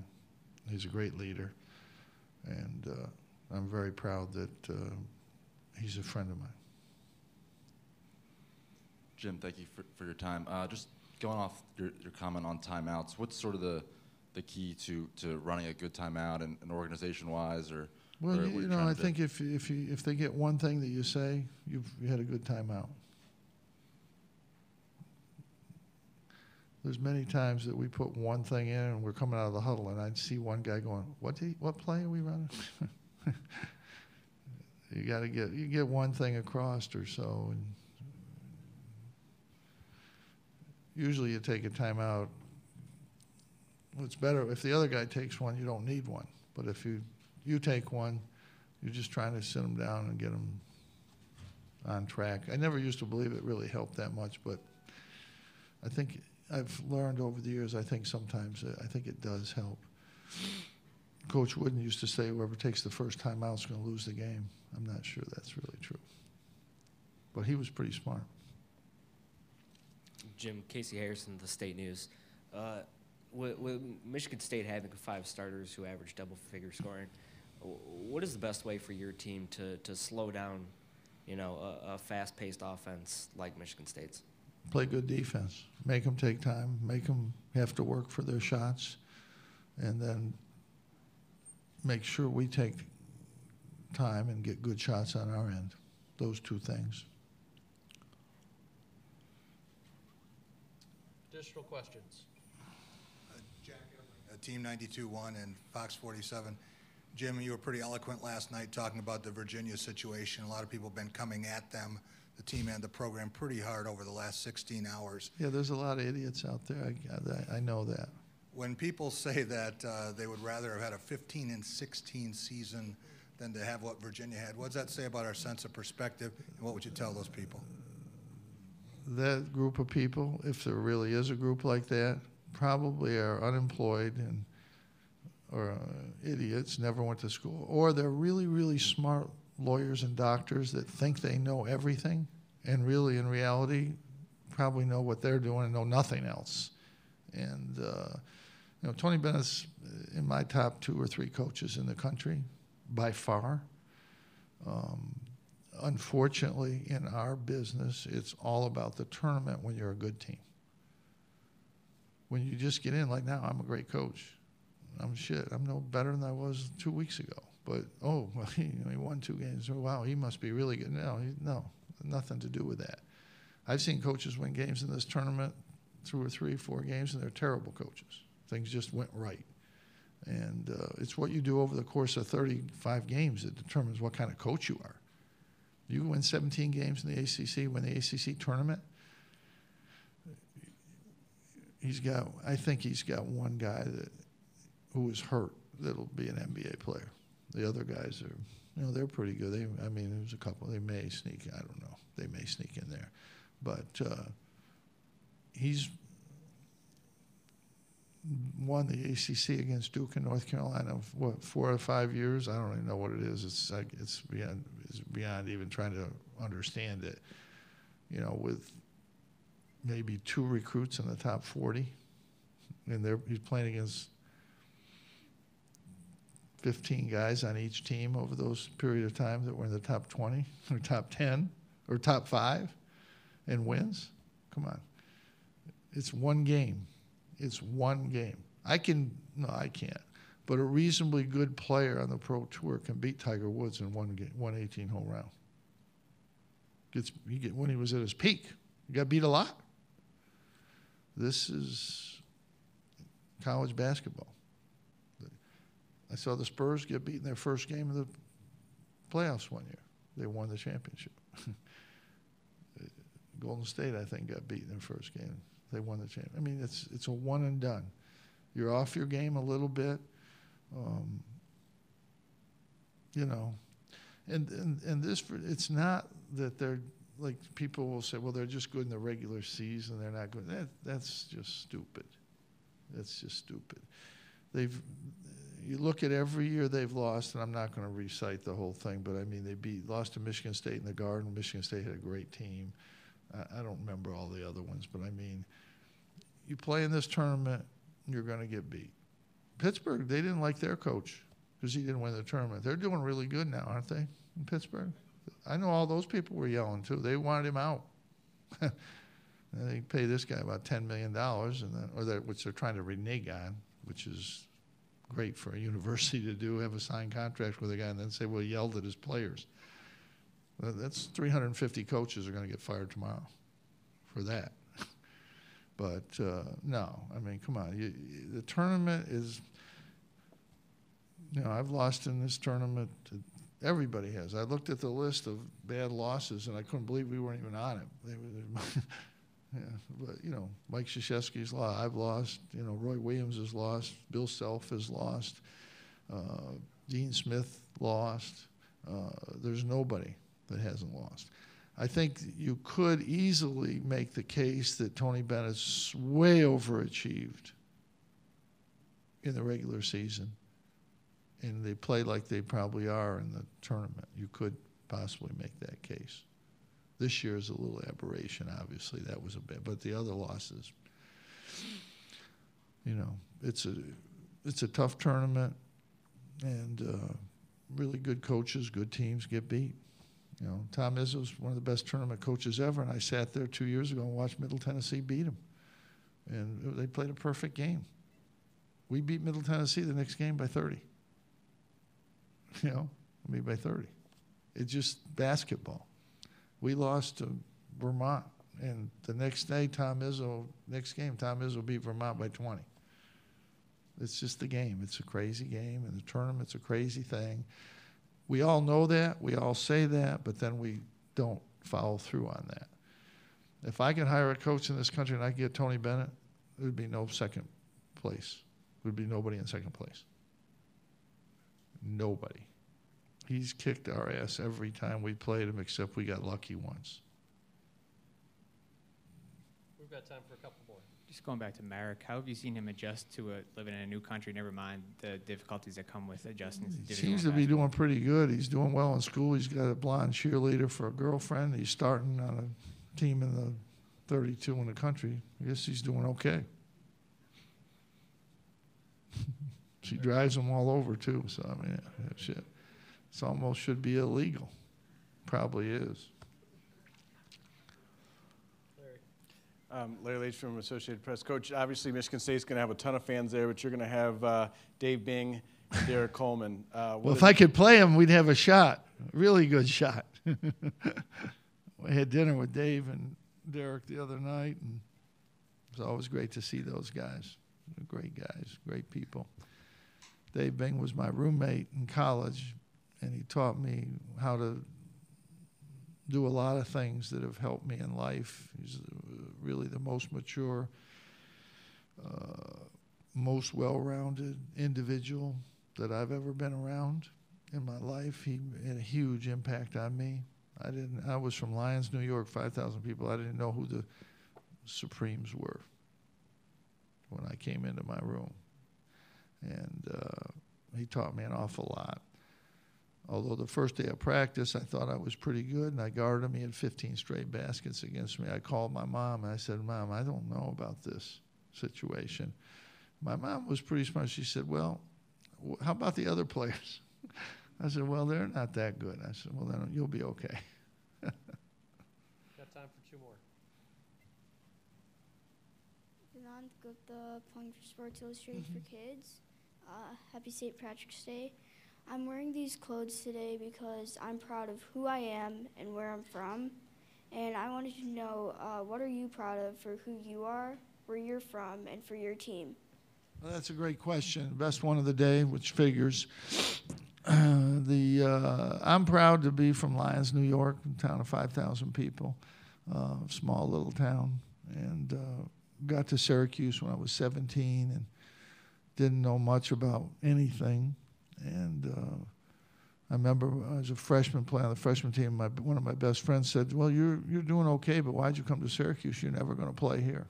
He's a great leader. And uh, I'm very proud that uh, he's a friend of mine. Jim, thank you for, for your time. Uh, just going off your, your comment on timeouts, what's sort of the, the key to, to running a good timeout and, and organization-wise, or Well, or you, you know, I think if if you if they get one thing that you say, you've you had a good timeout. There's many times that we put one thing in and we're coming out of the huddle, and I'd see one guy going, "What what play are we running?" you got to get you get one thing across or so, and usually you take a timeout. It's better if the other guy takes one, you don't need one. But if you you take one, you're just trying to sit them down and get them on track. I never used to believe it really helped that much, but I think I've learned over the years. I think sometimes uh, I think it does help. Coach Wooden used to say, "Whoever takes the first time out is going to lose the game." I'm not sure that's really true, but he was pretty smart. Jim Casey Harrison, the State News. Uh, with, with Michigan State having five starters who average double figure scoring, what is the best way for your team to, to slow down, you know, a, a fast-paced offense like Michigan State's? Play good defense. Make them take time. Make them have to work for their shots, and then make sure we take time and get good shots on our end. Those two things. Additional questions? uh, Team 92-1 and Fox 47. Jim, you were pretty eloquent last night talking about the Virginia situation. A lot of people have been coming at them, the team and the program, pretty hard over the last 16 hours. Yeah, there's a lot of idiots out there. I, I, I know that. When people say that uh, they would rather have had a 15 and 16 season than to have what Virginia had, what does that say about our sense of perspective, and what would you tell those people? That group of people, if there really is a group like that, probably are unemployed and or uh, idiots, never went to school, or they're really, really smart lawyers and doctors that think they know everything, and really, in reality, probably know what they're doing and know nothing else. And uh, you know, Tony Bennett's in my top two or three coaches in the country, by far. Um, unfortunately, in our business, it's all about the tournament when you're a good team. When you just get in, like now, I'm a great coach. I'm shit. I'm no better than I was two weeks ago. But oh, well, he, he won two games. Oh, wow, he must be really good. No, he, no, nothing to do with that. I've seen coaches win games in this tournament, two or three, four games, and they're terrible coaches. Things just went right. And uh, it's what you do over the course of 35 games that determines what kind of coach you are. You win 17 games in the ACC, win the ACC tournament. He's got, I think he's got one guy that who is hurt that'll be an NBA player. The other guys are, you know, they're pretty good. They, I mean, there's a couple. They may sneak. I don't know. They may sneak in there, but uh, he's won the ACC against Duke in North Carolina. What four or five years? I don't even know what it is. It's like it's beyond it's beyond even trying to understand it. You know, with maybe two recruits in the top 40, and they're, he's playing against 15 guys on each team over those period of time that were in the top 20 or top 10 or top five and wins. Come on. It's one game. It's one game. I can, no, I can't. But a reasonably good player on the pro tour can beat Tiger Woods in one game, one 18 hole round. Gets, he get, when he was at his peak, he got beat a lot. This is college basketball. I saw the Spurs get beaten their first game of the playoffs one year. They won the championship. Golden State, I think, got beaten their first game. They won the championship. I mean, it's it's a one and done. You're off your game a little bit, um, you know, and, and and this it's not that they're like people will say, well, they're just good in the regular season. They're not good. That that's just stupid. That's just stupid. They've you look at every year they've lost, and I'm not going to recite the whole thing, but I mean they beat lost to Michigan State in the Garden. Michigan State had a great team. I, I don't remember all the other ones, but I mean, you play in this tournament, you're going to get beat. Pittsburgh, they didn't like their coach because he didn't win the tournament. They're doing really good now, aren't they, in Pittsburgh? I know all those people were yelling too. They wanted him out. they pay this guy about ten million dollars, and then, or which they're trying to renege on, which is great for a university to do, have a signed contract with a guy and then say, well, he yelled at his players. That's 350 coaches are going to get fired tomorrow for that. but uh, no, I mean, come on. You, the tournament is, you know, I've lost in this tournament. Everybody has. I looked at the list of bad losses and I couldn't believe we weren't even on it. They, they, yeah, but you know, Mike Krzyzewski's lost. I've lost. You know, Roy Williams has lost. Bill Self has lost. Uh, Dean Smith lost. Uh, there's nobody that hasn't lost. I think you could easily make the case that Tony Bennett's way overachieved in the regular season, and they play like they probably are in the tournament. You could possibly make that case. This year is a little aberration, obviously. That was a bit, but the other losses, you know, it's a it's a tough tournament, and uh, really good coaches, good teams get beat, You know, Tom Izzo's one of the best tournament coaches ever, and I sat there two years ago and watched Middle Tennessee beat him, and they played a perfect game. We beat Middle Tennessee the next game by 30. You know, I mean by 30. It's just basketball. We lost to Vermont, and the next day, Tom Izzo, next game, Tom Izzo beat Vermont by 20. It's just the game. It's a crazy game, and the tournament's a crazy thing. We all know that. We all say that, but then we don't follow through on that. If I could hire a coach in this country and I could get Tony Bennett, there'd be no second place. There'd be nobody in second place. Nobody. He's kicked our ass every time we played him, except we got lucky once. We've got time for a couple more. Just going back to Marek, how have you seen him adjust to a, living in a new country? Never mind the difficulties that come with adjusting to He Division seems to be doing pretty good. He's doing well in school. He's got a blonde cheerleader for a girlfriend. He's starting on a team in the 32 in the country. I guess he's doing okay. she drives him all over too. So I mean, that shit, it's almost should be illegal. Probably is. Um, Larry Leach from Associated Press. Coach, obviously Michigan State's going to have a ton of fans there, but you're going to have uh, Dave Bing and Derrick Coleman. Uh, Well, if I could play him, we'd have a shot. A really good shot. we had dinner with Dave and Derek the other night, and it was always great to see those guys. They're great guys, great people. Dave Bing was my roommate in college, and he taught me how to do a lot of things that have helped me in life. He's uh, really the most mature, uh, most well-rounded individual that I've ever been around in my life. He had a huge impact on me. I didn't. I was from Lyons, New York, 5,000 people. I didn't know who the Supremes were when I came into my room, and uh, he taught me an awful lot. Although the first day of practice, I thought I was pretty good, and I guarded him. He had 15 straight baskets against me. I called my mom, and I said, Mom, I don't know about this situation. My mom was pretty smart. She said, Well, wh- how about the other players? I said, Well, they're not that good. I said, Well, then you'll be okay. Got time for two more. Anand Gupta, playing for Sports Illustrated for Kids. Uh, happy St. Patrick's Day. I'm wearing these clothes today because I'm proud of who I am and where I'm from. And I wanted to know uh, what are you proud of for who you are, where you're from, and for your team? Well, that's a great question. Best one of the day, which figures. the uh, I'm proud to be from Lyons, New York, a town of 5,000 people, uh, small little town, and uh, got to Syracuse when I was 17 and didn't know much about anything. And uh, I remember as a freshman playing on the freshman team, my, one of my best friends said, "Well, you're you're doing okay, but why'd you come to Syracuse? You're never going to play here."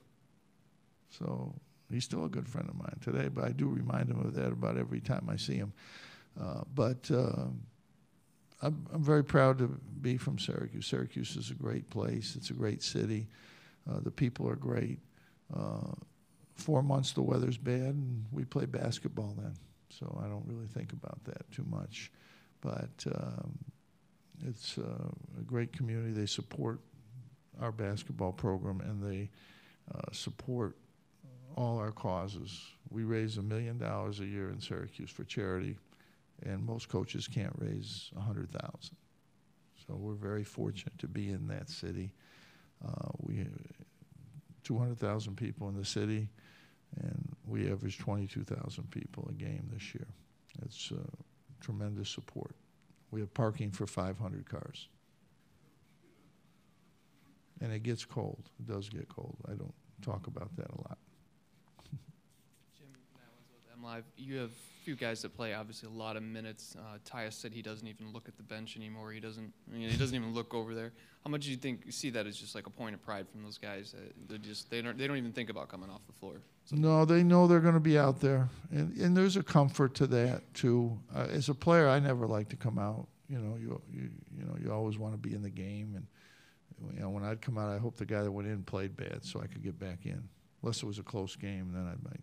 So he's still a good friend of mine today, but I do remind him of that about every time I see him. Uh, but uh, I'm, I'm very proud to be from Syracuse. Syracuse is a great place. It's a great city. Uh, the people are great. Uh, four months the weather's bad, and we play basketball then, so I don't really think about that too much. But um, it's uh, a great community. They support our basketball program, and they uh, support all our causes. We raise a million dollars a year in Syracuse for charity, and most coaches can't raise a hundred thousand. So we're very fortunate to be in that city. Uh, we 200,000 people in the city, and we average 22,000 people a game this year. It's uh, tremendous support. We have parking for 500 cars. And it gets cold. It does get cold. I don't talk about that a lot. Jim Nowens with MLive. You have few guys that play obviously a lot of minutes. Uh, Tyus said he doesn't even look at the bench anymore. He doesn't. I mean, he doesn't even look over there. How much do you think you see that as just like a point of pride from those guys? They just they don't they don't even think about coming off the floor. No, they know they're going to be out there, and and there's a comfort to that too. Uh, as a player, I never like to come out. You know, you you you know, you always want to be in the game, and you know, when I'd come out, I hope the guy that went in played bad so I could get back in. Unless it was a close game, then I might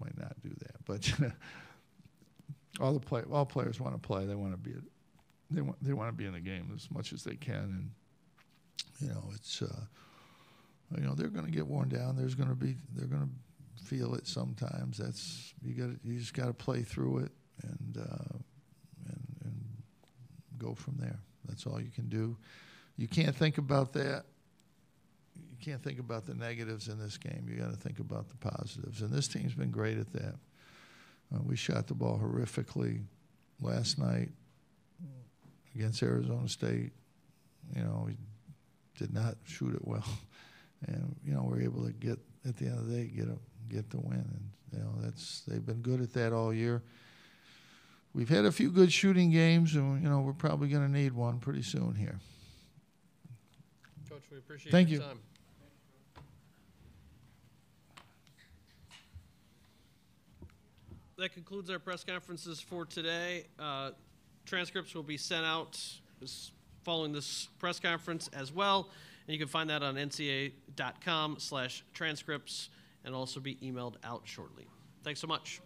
might not do that. But all the play, all players want to play. They want to be they want they want to be in the game as much as they can, and you know it's uh, you know they're going to get worn down. There's going to be they're going to feel it sometimes. That's you got you just got to play through it and, uh, and and go from there. That's all you can do. You can't think about that. You can't think about the negatives in this game. You got to think about the positives. And this team's been great at that. Uh, we shot the ball horrifically last night against Arizona State. You know, we did not shoot it well, and you know we're able to get at the end of the day get a get the win, and you know that's they've been good at that all year. We've had a few good shooting games, and you know we're probably going to need one pretty soon here. Coach, we appreciate Thank your you. time. That concludes our press conferences for today. Uh, transcripts will be sent out following this press conference as well, and you can find that on ncaa.com/transcripts and also be emailed out shortly. Thanks so much.